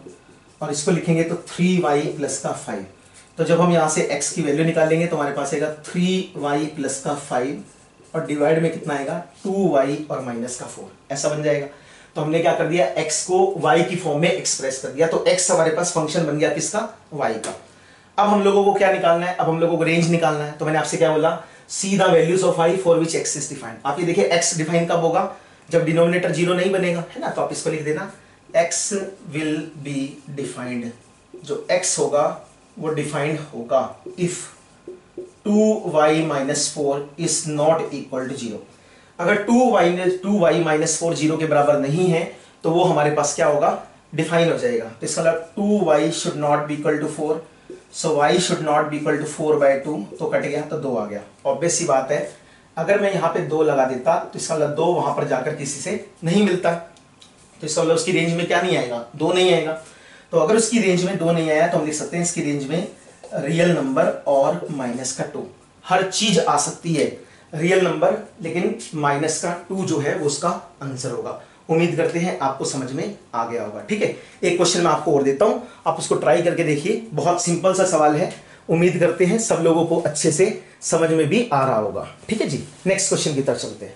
और इसको लिखेंगे तो थ्री वाई प्लस का फाइव तो जब हम यहाँ से x की वैल्यू निकालेंगे तो हमारे पास आएगा थ्री वाई प्लस का फाइव और डिवाइड में कितना आएगा? टू वाई और माइनस का फोर ऐसा बन जाएगा। तो हमने क्या कर दिया? x को y की फॉर्म में एक्सप्रेस कर दिया। तो x हमारे पास फ़ंक्शन बन गया किसका? y का। अब हम लोगों को क्या निकालना है? अब हम लोगों को रेंज निकालना है। तो मैंने आपसे क्या बोला? See the values of i for which x is defined आप ये देखिए एक्स डिफाइन कब होगा? जब डिनोमिनेटर ज़ीरो नहीं बनेगा, है ना? तो आप इसको लिख देना। एक्स विल बी डिफाइंड जो एक्स होगा वो डिफाइंड होगा if two y minus four is not equal to zero अगर two y two y minus four zero के बराबर नहीं है तो वो हमारे पास क्या होगा? डिफाइन हो जाएगा। तो इसका मतलब two y should not be equal to four so y should not be equal to four by two तो कट गया तो दो आ गया। ऑब्वियस सी बात है। अगर मैं यहाँ पे दो लगा देता तो इसका मतलब दो वहाँ पर जाकर किसी से नहीं मिलता। तो इसका मतलब उसकी रेंज में क्या नहीं आएगा? दो नहीं आएगा। तो अगर उसकी रेंज में दो नहीं आया तो हम लिख सकते हैं इसकी रेंज में रियल नंबर और माइनस का टू हर चीज़ आ सकती है रियल नंबर लेकिन माइनस का टू जो है वो उसका आंसर होगा। उम्मीद करते हैं आपको समझ में आ गया होगा। ठीक है? एक क्वेश्चन मैं आपको और देता हूँ। आप उसको ट्राई करके देखिए। बहुत सिंपल सा सवाल है। उम्मीद करते हैं सब लोगों को अच्छे से समझ में भी आ रहा होगा। ठीक है जी? नेक्स्ट क्वेश्चन की तरफ़ चलते हैं।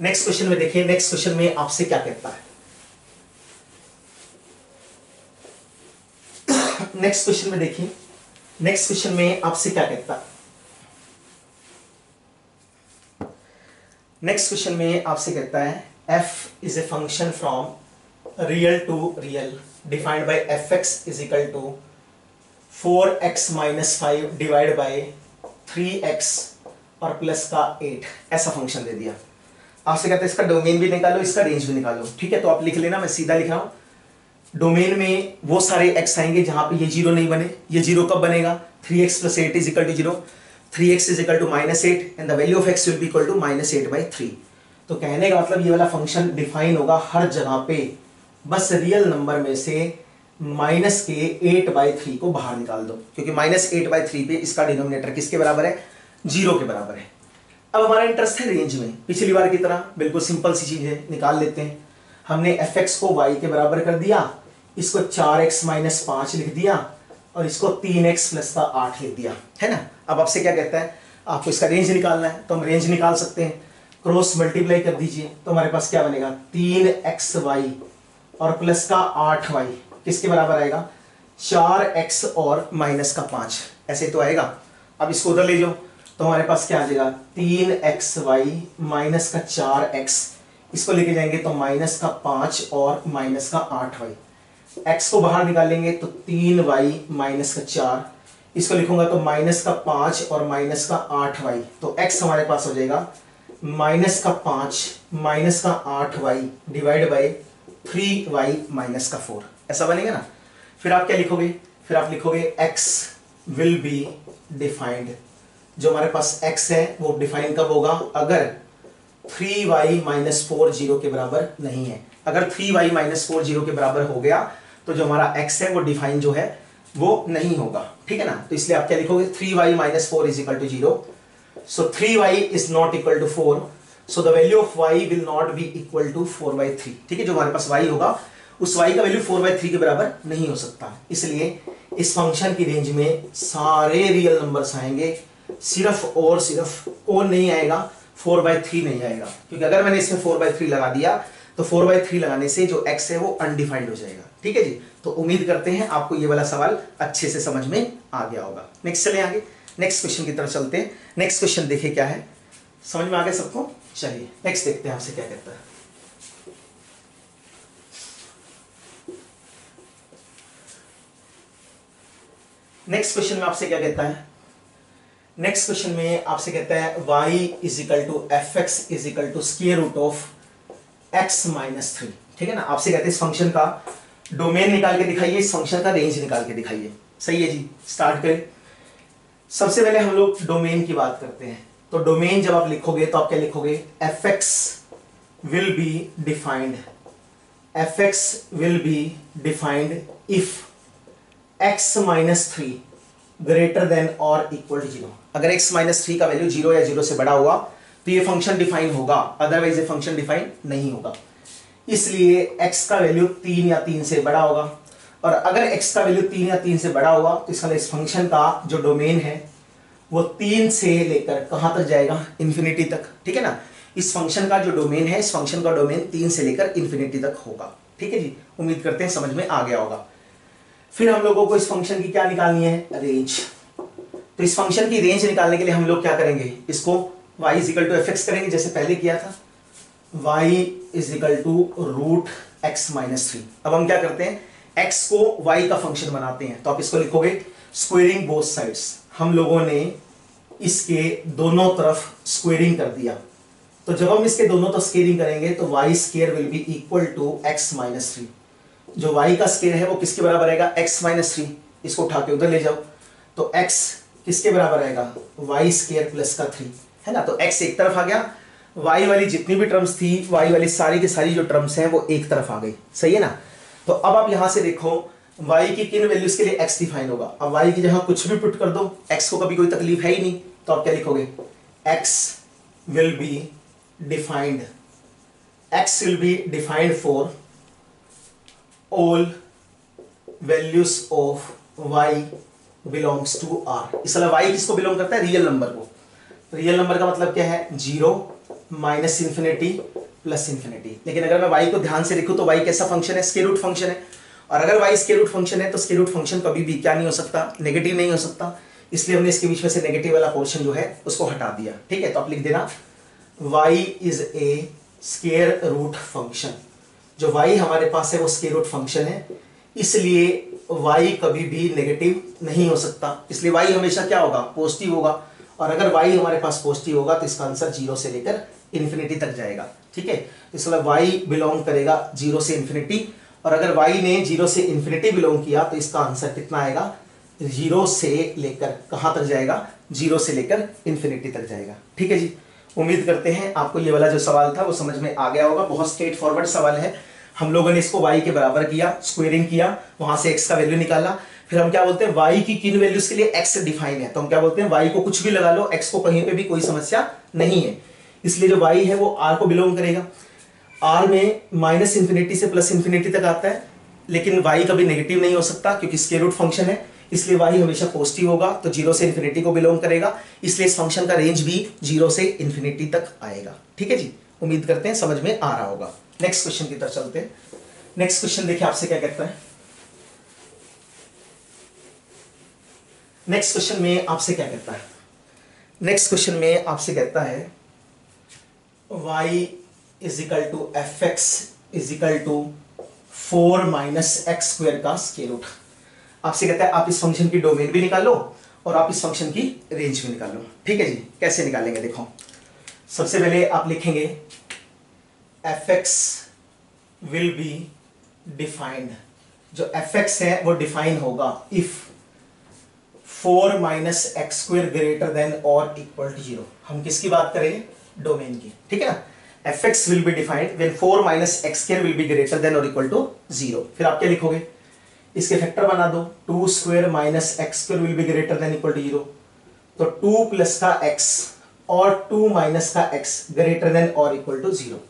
नेक्स्ट क्वेश्चन में देखिए। नेक्स्ट क्वेश्चन में आपसे क्या कहता है? नेक्स्ट क्वेश्चन में देखिए। नेक्स्ट क्वेश्चन में आपसे क्या कहता? नेक्स्ट क्वेश्चन में आपसे कहता है, f is a function from real to real, defined by fx is equal to 4x minus 5 divided by 3x और प्लस का एट ऐसा फ़ंक्शन दे दिया। आपसे कहते हैं, इसका डोमेन भी निकालो, इसका रेंज भी निकालो। ठीक है तो आप लिख लेना, मैं सीधा लिख रहा हूँ। डोमेन में वो सारे एक्स आएँगे जहाँ पे ये ज़ीरो नहीं बने। ये ज़ीरो कब बनेगा? Three x plus eight is equal to zero three x is equal to minus eight and the value of x will be equal to minus eight by three तो कहने का मतलब ये वाला फ़ंक्शन डिफाइन होगा हर जगह पे। बस रियल नंबर में से माइनस के एट बाई थ्री को बाहर निकाल दो। क्योंकि माइनस एट बाई थ्री पे इसका डिनोमिनेटर किसके बराबर है? ज़ीरो के बराबर है। अब हमारा इंटरेस्ट है रेंज में। पिछली बार की तरह बिल्कुल सिंपल सी चीज़ है। निकाल लेते हैं। हमने एफ़ एक्स को वाई के बराबर कर दिया, इसको चार एक्स माइनस पाँच लिख दिया, और इसको तीन एक्स प्लस का आठ लिख दिया, है ना? अब आपसे क्या कहता है? आपको इसका रेंज निकालना है तो हम रेंज निकाल सकते हैं। क्रॉस मल्टीप्लाई कर दीजिए तो हमारे पास क्या बनेगा? तीन एक्स वाई और प्लस का आठ वाई किसके बराबर आएगा? चार एक्स और माइनस का पाँच, ऐसे तो आएगा। अब इसको उधर ले जाओ तो हमारे पास क्या आ जाएगा? तीन एक्स वाई माइनस का चार एक्स इसको लेके जाएँगे तो माइनस का पाँच और माइनस का आठ वाई। एक्स को बाहर निकालेंगे तो तीन वाई माइनस का चार। इसको लिखूँगा तो माइनस का पाँच और माइनस का आठ वाई। तो एक्स हमारे पास हो जाएगा माइनस का पाँच माइनस का आठ y divide by three y minus का फोर। ऐसा बनेगा ना? फिर आप क्या लिखोगे? फिर आप लिखोगे एक्स विल बी डिफाइंड जो हमारे पास एक्स है, वो डिफाइन कब होगा? अगर three y minus four zero के बराबर नहीं है। अगर three y minus four zero के बराबर हो गया तो जो हमारा x है, वो डिफाइन जो है, वो नहीं होगा। ठीक है ना? तो इसलिए आप क्या लिखोगे? Three y minus four is equal to zero So 3y is not equal to 4. So, the value of y will not be equal to 4 by 3. ठीक है? जो हमारे पास y होगा, उस y का वैल्यू फोर बाई थ्री के बराबर नहीं हो सकता। इसलिए इस फ़ंक्शन की रेंज में सारे रियल नंबर्स आएँगे। सिर्फ़ और सिर्फ़, और नहीं आएगा। 4 by 3 नहीं आएगा क्योंकि अगर मैंने इसमें 4 by 3 लगा दिया तो 4 by 3 लगाने से जो x है वो अनडिफाइंड हो जाएगा। ठीक है जी? तो उम्मीद करते हैं आपको ये वाला सवाल अच्छे से समझ में आ गया होगा। नेक्स्ट चले आगे। नेक्स्ट क्वेश्चन की तरफ़ चलते हैं। नेक्स्ट क्वेश्चन देखिए क्या है। समझ में आ गया सबको? चलिए नेक्स्ट देखते हैं आपसे क्या कहता है। नेक्स्ट क्वेश्चन में आपसे क्या कहता है? नेक्स्ट क्वेश्चन में आपसे कहता है, y is equal to f x is equal to square root of x minus three ठीक है ना? आपसे कहते हैं इस फ़ंक्शन का डोमेन निकाल के दिखाइए, इस फ़ंक्शन का रेंज निकाल के दिखाइए। सही है जी? स्टार्ट करें। सबसे पहले हम लोग डोमेन की बात करते हैं। तो डोमेन जब आप लिखोगे तो आप क्या लिखोगे? F x will be defined f x will be defined if x minus three greater than और इक्वल टू ज़ीरो अगर x माइनस थ्री का वैल्यू ज़ीरो या ज़ीरो से बड़ा हुआ तो ये फ़ंक्शन डिफाइन होगा. अदरवाइज़ ये फ़ंक्शन डिफाइन नहीं होगा. इसलिए x का वैल्यू तीन या तीन से बड़ा होगा. और अगर x का वैल्यू तीन या तीन से बड़ा होगा तो इसका इस फ़ंक्शन का जो डोमेन है, वो तीन से लेकर कहाँ तक जाएगा? इंफिनिटी तक. ठीक है ना? इस फ़ंक्शन का जो डोमेन है, इस फ़ंक्शन का डोमेन तीन से लेकर इंफिनिटी तक होगा. ठीक है जी? उम्मीद करते हैं समझ में आ गया होगा. फिर हम लोगों को इस फ़ंक्शन की क्या निकालनी है? रेंज तो इस फ़ंक्शन की रेंज निकालने के लिए हम लोग क्या करेंगे? इसको y is equal to f करेंगे, जैसे पहले किया था। y is equal to root x minus three अब हम क्या करते हैं? x को y का फ़ंक्शन बनाते हैं। तो आप इसको लिखोगे स्क्वेयरिंग बोथ साइड्स हम लोगों ने इसके दोनों तरफ़ स्क्वेयरिंग कर दिया। तो जब हम इसके दोनों तरफ़ स्केयरिंग करेंगे तो y square will be equal to x minus three जो वाई का स्केयर है वो किसके बराबर आएगा? एक्स माइनस थ्री इसको उठा के उधर ले जाओ। तो एक्स किसके बराबर आएगा? y स्केयर प्लस का थ्री है ना? तो x एक तरफ़ आ गया। वाई वाली जितनी भी टर्म्स थी, y वाली सारी की सारी जो टर्म्स हैं, वो एक तरफ़ आ गई। सही है ना? तो अब आप यहाँ से देखो, y की किन वैल्यूज़ के लिए x डिफाइन होगा? अब y की जगह कुछ भी पुट कर दो, x को कभी कोई तकलीफ़ है ही नहीं। तो आप क्या लिखोगे? x will be defined x will be defined for all values of y belongs to r. इस वाला y किसको बिलोंग करता है? रियल नंबर को। रियल नंबर का मतलब क्या है? Zero minus infinity plus infinity लेकिन अगर मैं y को ध्यान से लिखूं तो y कैसा फ़ंक्शन है? स्केल रूट फ़ंक्शन है। और अगर y स्केल रूट फ़ंक्शन है तो स्केल रूट फ़ंक्शन कभी भी क्या नहीं हो सकता? नेगेटिव नहीं हो सकता। इसलिए हमने इसके बीच में से नेगेटिव वाला पोर्शन जो है, उसको हटा दिया। ठीक है? तो आप लिख देना, y is a square root function जो y हमारे पास है, वो स्केयर रूट फ़ंक्शन है। इसलिए y कभी भी नेगेटिव नहीं हो सकता। इसलिए y हमेशा क्या होगा? पॉजिटिव होगा। और अगर y हमारे पास पॉजिटिव होगा तो इसका आंसर ज़ीरो से लेकर इन्फिनिटी तक जाएगा। ठीक है? इसलिए y बिलोंग करेगा ज़ीरो से इन्फिनिटी और अगर y ने ज़ीरो से इन्फिनिटी बिलोंग किया तो इसका आंसर कितना आएगा? ज़ीरो से लेकर कहाँ तक जाएगा? ज़ीरो से लेकर इन्फिनिटी तक जाएगा। ठीक है जी? उम्मीद करते हैं आपको ये वाला जो सवाल था, वो समझ में आ गया होगा। बहुत स्ट्रेट फॉरवर्ड सवाल है। हम लोगों ने इसको y के बराबर किया स्क्वेयरिंग किया, वहाँ से x का वैल्यू निकाला। फिर हम क्या बोलते हैं, y की किन वैल्यूज़ के लिए x डिफाइन है? तो हम क्या बोलते हैं, y को कुछ भी लगा लो, x को कहीं पे भी कोई समस्या नहीं है। इसलिए जो y है वो r को बिलोंग करेगा। r में माइनस इंफिनिटी से प्लस इंफिनिटी तक आता है, लेकिन y कभी नेगेटिव नहीं हो सकता, क्योंकि स्केयर रूट फ़ंक्शन है। इसलिए y हमेशा पॉजिटिव होगा तो ज़ीरो से इंफिनिटी को बिलोंग करेगा। इसलिए इस फ़ंक्शन का रेंज भी ज़ीरो से इंफिनिटी तक आएगा। ठीक है जी? उम्मीद करते हैं समझ में आ रहा होगा। नेक्स्ट क्वेश्चन की तरफ़ चलते हैं। नेक्स्ट क्वेश्चन देखिए आपसे क्या कहता है। नेक्स्ट क्वेश्चन में आपसे क्या कहता है। नेक्स्ट क्वेश्चन में आपसे कहता है, y is equal to f x is equal to four minus x square का स्केल रूट आपसे कहता है, आप इस फ़ंक्शन की डोमेन भी निकालो और आप इस फ़ंक्शन की रेंज भी निकालो। ठीक है जी? कैसे निकालेंगे? देखो। सबसे पहले आप लिखेंगे f x will be defined जो एफ़ एक्स है, वो डिफाइन होगा। If four minus x square greater than और इक्वल टू ज़ीरो हम किसकी बात करें डोमेन की। ठीक है ना? F x will be defined when four minus x square will be greater than और इक्वल टू ज़ीरो फिर आप क्या लिखोगे? इसके फैक्टर बना दो। Two square minus x square will be greater than equal to zero तो टू प्लस का एक्स और टू माइनस का एक्स ग्रेटर देन और इक्वल टू ज़ीरो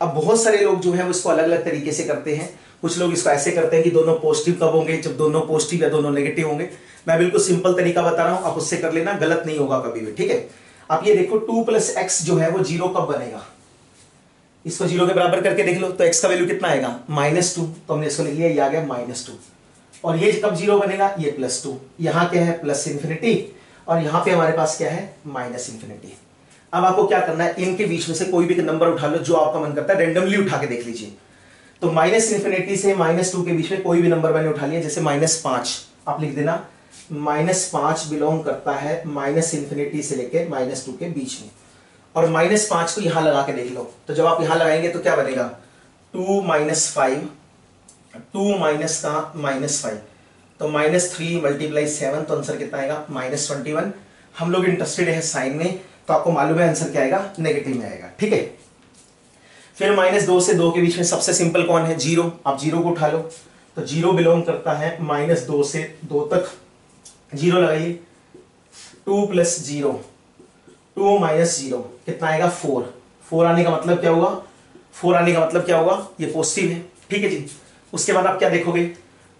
अब बहुत सारे लोग जो है उसको अलग अलग तरीके से करते हैं। कुछ लोग इसको ऐसे करते हैं कि दोनों पॉजिटिव कब होंगे? जब दोनों पॉजिटिव या दोनों नेगेटिव होंगे। मैं बिल्कुल सिंपल तरीका बता रहा हूँ, आप उससे कर लेना, गलत नहीं होगा कभी भी, ठीक है? आप ये देखो, टू प्लस एक्स जो है वो ज़ीरो कब बनेगा? इसको ज़ीरो के बराबर करके देख लो तो एक्स का वैल्यू कितना आएगा? माइनस टू तो हमने इसको लिख लिया, ये आ गया माइनस टू और ये कब ज़ीरो बनेगा? ये प्लस टू यहाँ क्या है? प्लस इंफिनिटी और यहाँ पे हमारे पास क्या है? माइनस इंफिनिटी अब आपको क्या करना है? इनके बीच में से कोई भी नंबर उठा लो, जो आपका मन करता है रेंडमली उठा के देख लीजिए। तो माइनस इंफिनिटी से माइनस टू के बीच में कोई भी नंबर मैंने उठा लिया, जैसे माइनस पाँच। आप लिख देना माइनस पाँच बिलोंग करता है माइनस इंफिनिटी से लेकर माइनस टू के बीच में। और माइनस पाँच को यहाँ लगा के देख लो। तो जब आप यहाँ लगाएँगे तो क्या बनेगा? Two minus five two minus का माइनस फाइव तो माइनस थ्री मल्टीप्लाई सेवन तो आंसर कितना आएगा? माइनस ट्वेंटी वन हम लोग इंटरेस्टेड है साइन में तो आपको मालूम है आंसर क्या आएगा? नेगेटिव में आएगा, ठीक है? फिर माइनस दो से दो के बीच में सबसे सिंपल कौन है? ज़ीरो आप ज़ीरो को उठा लो। तो ज़ीरो बिलोंग करता है माइनस दो से दो तक। ज़ीरो लगाइए। Two plus zero two minus zero कितना आएगा? फोर फोर आने का मतलब क्या होगा फोर आने का मतलब क्या होगा ये पॉजिटिव है, ठीक है जी? उसके बाद आप क्या देखोगे?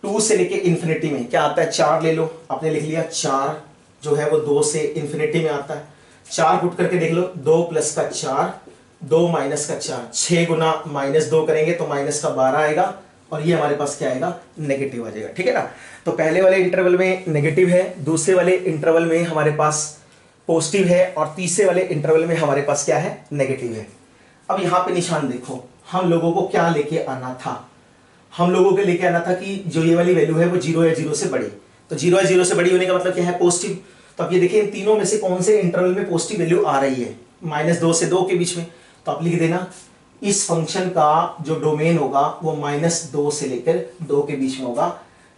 टू से लेके इन्फिनिटी में। क्या आता है? चार ले लो। आपने लिख लिया चार। जो है वो दो से इन्फिनिटी में आता है। चार पुट करके देख लो। दो प्लस का चार, दो माइनस का चार। छह गुना माइनस दो करेंगे तो माइनस का बारह आएगा और ये हमारे पास क्या आएगा? नेगेटिव आ जाएगा। ठीक है ना? तो पहले वाले इंटरवल में नेगेटिव है। दूसरे वाले इंटरवल में हमारे पास पॉजिटिव है और तीसरे वाले इंटरवल में हमारे पास क्या है? नेगेटिव है। अब यहाँ पे निशान देखो। हम लोगों को क्या लेके आना था? हम लोगों के लेके आना था कि जो ये वाली वैल्यू है वो ज़ीरो या ज़ीरो से बड़ी। तो ज़ीरो या ज़ीरो से बड़ी होने का मतलब क्या है? पॉजिटिव तो आप ये देखिए, इन तीनों में से कौन से इंटरवल में पॉजिटिव वैल्यू आ रही है? माइनस दो से दो के बीच में। तो आप लिख देना, इस फ़ंक्शन का जो डोमेन होगा, वो माइनस दो से लेकर दो के बीच में होगा।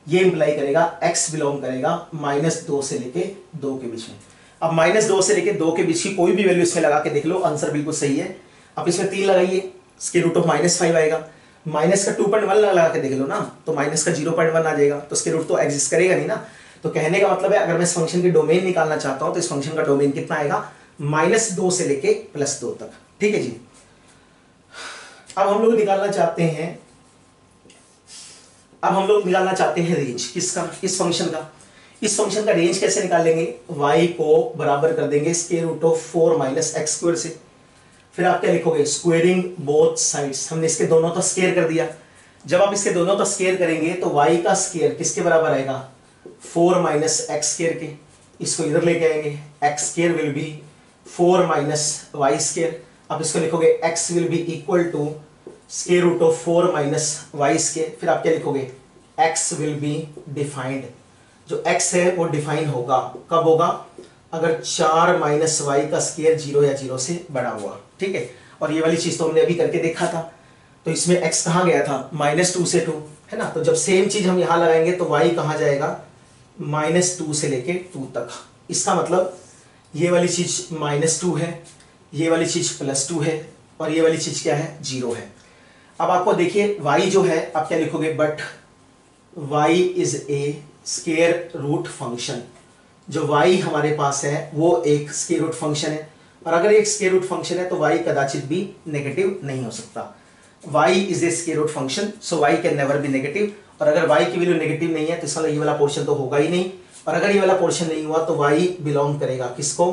ये इंप्लाई करेगा एक्स बिलोंग करेगा माइनस दो से लेकर दो के बीच में। अब माइनस दो से लेकर दो के बीच की कोई भी वैल्यू इसमें लगा के देख लो आंसर बिल्कुल सही है। अब इसमें तीन लगाइए, इसके रूट ऑफ़ माइनस फाइव आएगा। माइनस का टू पॉइंट वन लगा के देख लो ना तो माइनस का ज़ीरो पॉइंट वन आ जाएगा तो उसके रूट तो एग्जिस्ट करेगा नहीं ना। तो कहने का मतलब है, अगर मैं इस फ़ंक्शन की डोमेन निकालना चाहता हूँ तो इस फ़ंक्शन का डोमेन कितना आएगा? माइनस दो से लेके प्लस दो तक। ठीक है जी? अब हम लोग निकालना चाहते हैं, अब हम लोग निकालना चाहते हैं रेंज किसका? इस फ़ंक्शन का। इस फ़ंक्शन का रेंज कैसे निकालेंगे y को बराबर कर देंगे square root of four minus x square से। फिर आप क्या लिखोगे? स्क्वेयरिंग बोथ साइड्स हमने इसके दोनों तो स्केयर कर दिया। जब आप इसके दोनों तो स्केयर करेंगे तो y का स्केयर किसके बराबर आएगा? फोर माइनस एक्स स्केयर के। इसको इधर लेके आएँगे। X square will be four minus y square अब इसको लिखोगे, x will be equal to square root of four minus y square फिर आप क्या लिखोगे? x विल बी डिफाइंड जो x है, वो डिफाइन होगा। कब होगा? अगर चार माइनस वाई का स्केयर ज़ीरो या ज़ीरो से बड़ा हुआ। ठीक है? और ये वाली चीज़ तो हमने अभी करके देखा था। तो इसमें x कहाँ गया था? माइनस टू से टू, है ना? तो जब सेम चीज़ हम यहाँ लगाएँगे तो y कहाँ जाएगा? माइनस टू से लेके टू तक। इसका मतलब ये वाली चीज़ माइनस टू है, ये वाली चीज़ प्लस टू है, और ये वाली चीज़ क्या है? ज़ीरो है। अब आपको देखिए, y जो है, आप क्या लिखोगे? But y is a square root function जो y हमारे पास है, वो एक स्केयर रूट फ़ंक्शन है। और अगर एक स्केयर रूट फ़ंक्शन है तो वाई कदाचित भी नेगेटिव नहीं हो सकता। Y is a square root function so y can never be negative और अगर वाई की वैल्यू नेगेटिव नहीं है तो इसका मतलब ये वाला पोर्शन तो होगा ही नहीं। और अगर ये वाला पोर्शन नहीं हुआ तो वाई बिलोंग करेगा किसको?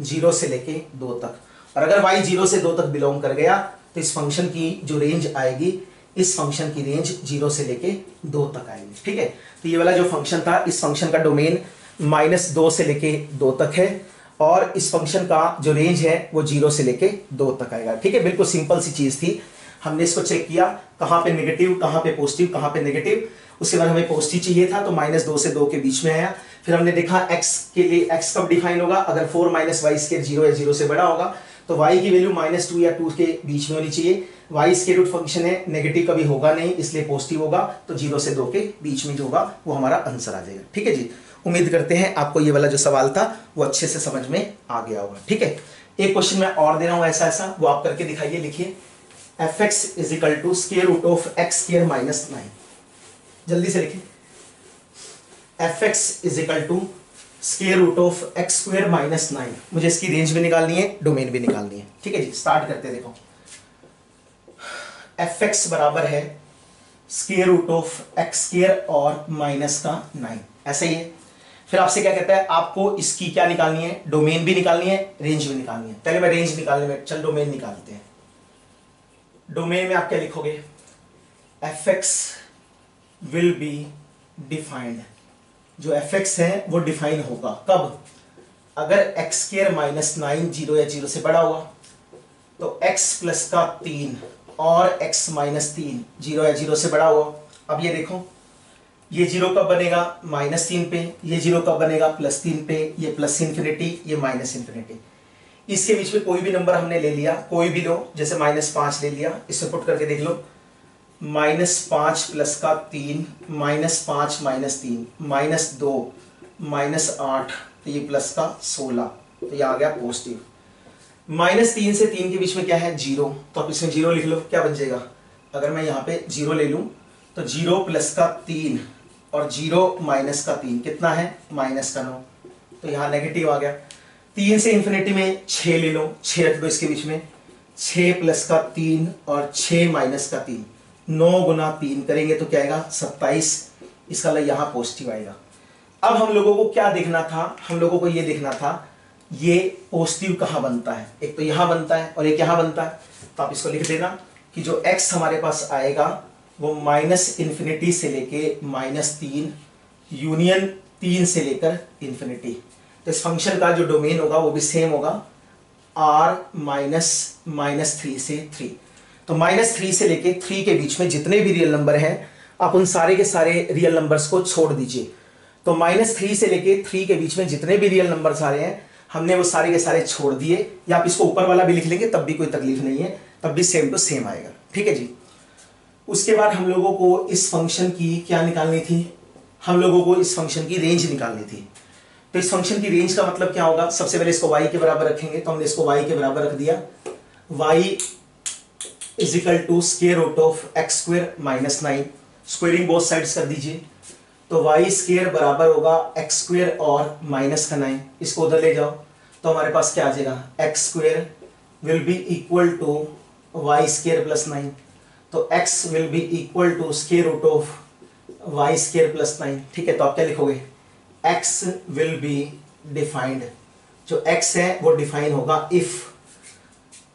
ज़ीरो से लेके दो तक। और अगर वाई ज़ीरो से दो तक बिलोंग कर गया तो इस फ़ंक्शन की जो रेंज आएगी, इस फ़ंक्शन की रेंज ज़ीरो से लेके दो तक आएगी। ठीक है? तो ये वाला जो फ़ंक्शन था, इस फ़ंक्शन का डोमेन माइनस दो से लेके दो तक है। और इस फ़ंक्शन का जो रेंज है, वो ज़ीरो से लेके दो तक आएगा। ठीक है? बिल्कुल सिंपल सी चीज़ थी। हमने इसको चेक किया, कहाँ पे नेगेटिव कहाँ पे पॉजिटिव कहाँ पे नेगेटिव उसके बाद हमें पॉजिटिव चाहिए था तो माइनस दो से दो के बीच में आया। फिर हमने देखा एक्स के लिए एक्स कब डिफाइन होगा? अगर four minus y square zero या ज़ीरो से बड़ा होगा तो वाई की वैल्यू माइनस टू या टू के बीच में होनी चाहिए। वाई स्केयर रूट फ़ंक्शन है नेगेटिव कभी होगा नहीं, इसलिए पॉजिटिव होगा तो ज़ीरो से दो के बीच में जो होगा, वो हमारा आंसर आ जाएगा। ठीक है जी? उम्मीद करते हैं आपको ये वाला जो सवाल था, वो अच्छे से समझ में आ गया होगा, ठीक है? एक क्वेश्चन मैं और दे रहा हूँ ऐसा ऐसा वो आप करके दिखाइए, लिखिए। F x is equal to square root of x square minus nine जल्दी से लिखिए। F x is equal to square root of x square minus nine मुझे इसकी रेंज भी निकालनी है डोमेन भी निकालनी है, ठीक है जी? स्टार्ट करते देखो। एफ़ एक्स बराबर है square root of x square और माइनस का नाइन ऐसा ही है। फिर आपसे क्या कहता है, आपको इसकी क्या निकालनी है? डोमेन भी निकालनी है रेंज भी निकालनी है। पहले मैं रेंज निकालने में चल डोमेन निकालते हैं। डोमेन में आप क्या लिखोगे? F x will be defined जो एफ़ एक्स है, वो डिफाइन होगा। कब? अगर x square minus nine zero या ज़ीरो से बड़ा हुआ तो एक्स प्लस का तीन और एक्स माइनस तीन ज़ीरो या ज़ीरो से बड़ा हुआ। अब ये देखो। ये ज़ीरो कब बनेगा? माइनस तीन पे। ये ज़ीरो कब बनेगा? प्लस तीन पे। ये प्लस इन्फिनिटी, ये माइनस इन्फिनिटी। इसके बीच में कोई भी नंबर हमने ले लिया, कोई भी लो जैसे माइनस पाँच ले लिया इसे पुट करके देख लो। माइनस पाँच प्लस का तीन, माइनस पाँच माइनस तीन, माइनस दो, माइनस आठ तो ये प्लस का सोलह तो ये आ गया पॉजिटिव माइनस तीन से तीन के बीच में क्या है? ज़ीरो। तो आप इसमें ज़ीरो लिख लो, क्या बन जाएगा? अगर मैं यहाँ पे ज़ीरो ले लूँ तो ज़ीरो प्लस का तीन और ज़ीरो माइनस का तीन, कितना है? माइनस का नौ। तो यहाँ नेगेटिव आ गया। तीन से इंफिनिटी में छ ले लो छ रख दो इसके बीच में। छ प्लस का तीन और छ माइनस का तीन। नौ गुना तीन करेंगे तो क्या आएगा? सत्ताईस। इसका मतलब यहाँ पॉजिटिव आएगा। अब हम लोगों को क्या देखना था? हम लोगों को ये देखना था, ये पॉजिटिव कहाँ बनता है? एक तो यहाँ बनता है और एक यहाँ बनता है। तो आप इसको लिख देना कि जो x हमारे पास आएगा वो माइनस इन्फिनिटी से लेके माइनस तीन, यूनियन तीन से लेकर इन्फिनिटी। तो इस फ़ंक्शन का जो डोमेन होगा, वो भी सेम होगा। आर माइनस माइनस थ्री से थ्री तो माइनस थ्री से लेके थ्री के बीच में जितने भी रियल नंबर हैं, आप उन सारे के सारे रियल नंबर्स को छोड़ दीजिए। तो माइनस थ्री से लेके थ्री के बीच में जितने भी रियल नंबर्स आ रहे हैं, हमने वो सारे के सारे छोड़ दिए। या आप इसको ऊपर वाला भी लिख लेंगे, तब भी कोई तकलीफ़ नहीं है, तब भी सेम टू तो सेम आएगा। ठीक है जी? उसके बाद हम लोगों को इस फ़ंक्शन की क्या निकालनी थी? हम लोगों को इस फ़ंक्शन की रेंज निकालनी थी। तो इस फ़ंक्शन की रेंज का मतलब क्या होगा? सबसे पहले इसको y के बराबर रखेंगे। तो हमने इसको y के बराबर रख दिया। y is equal to square root of x square minus nine squaring both sides कर दीजिए। तो वाई स्केयर बराबर होगा एक्स स्क्वेयर और माइनस का नाइन इसको उधर ले जाओ। तो हमारे पास क्या आ जाएगा? X square will be equal to y square plus nine तो x will be equal to square root of y square plus nine ठीक है तो आप क्या लिखोगे? एक्स विल बी डिफाइंड जो एक्स है, वो डिफाइन होगा if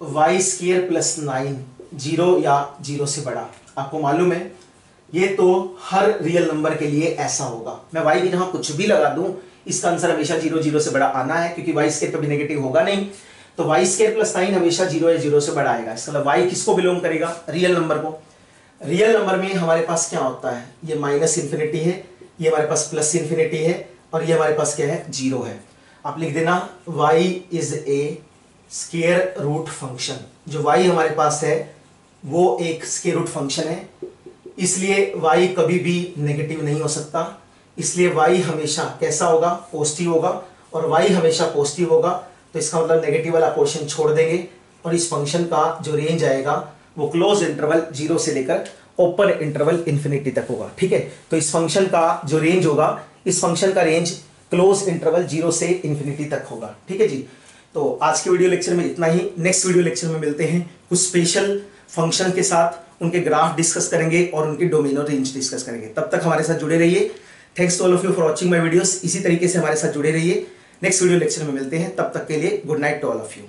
y square plus nine zero या ज़ीरो से बड़ा। आपको मालूम है? ये तो हर रियल नंबर के लिए ऐसा होगा। मैं वाई की जहाँ कुछ भी लगा दूँ, इसका आंसर हमेशा ज़ीरो ज़ीरो से बड़ा आना है, क्योंकि वाई स्केयर कभी नेगेटिव होगा नहीं। तो वाई स्केयर प्लस नाइन हमेशा ज़ीरो या ज़ीरो से बड़ा आएगा। इसका मतलब वाई किसको बिलोंग करेगा? रियल नंबर को। रियल नंबर में हमारे पास क्या होता है? ये माइनस इंफिनिटी है, ये हमारे पास प्लस इंफिनिटी है, और ये हमारे पास क्या है? ज़ीरो है। आप लिख देना, y is a square root function जो y हमारे पास है, वो एक स्केयर रूट फ़ंक्शन है। इसलिए y कभी भी नेगेटिव नहीं हो सकता। इसलिए y हमेशा कैसा होगा? पॉजिटिव होगा, और y हमेशा पॉजिटिव होगा। तो इसका मतलब नेगेटिव वाला पोर्शन छोड़ देंगे और इस फ़ंक्शन का जो रेंज आएगा, वो क्लोज इंटरवल ज़ीरो से लेकर ओपन इंटरवल इंफिनिटी तक होगा, ठीक है? तो इस फ़ंक्शन का जो रेंज होगा, इस फ़ंक्शन का रेंज क्लोज इंटरवल ज़ीरो से इंफिनिटी तक होगा, ठीक है जी? तो आज के वीडियो लेक्चर में इतना ही। नेक्स्ट वीडियो लेक्चर में मिलते हैं कुछ स्पेशल फ़ंक्शन के साथ। उनके ग्राफ डिस्कस करेंगे और उनकी डोमेन रेंज डिस्कस करेंगे। तब तक हमारे साथ जुड़े रहिए। Thanks to all of you for watching my videos इसी तरीके से हमारे साथ जुड़े रहिए। नेक्स्ट वीडियो लेक्चर में मिलते हैं। तब तक के लिए good night to all of you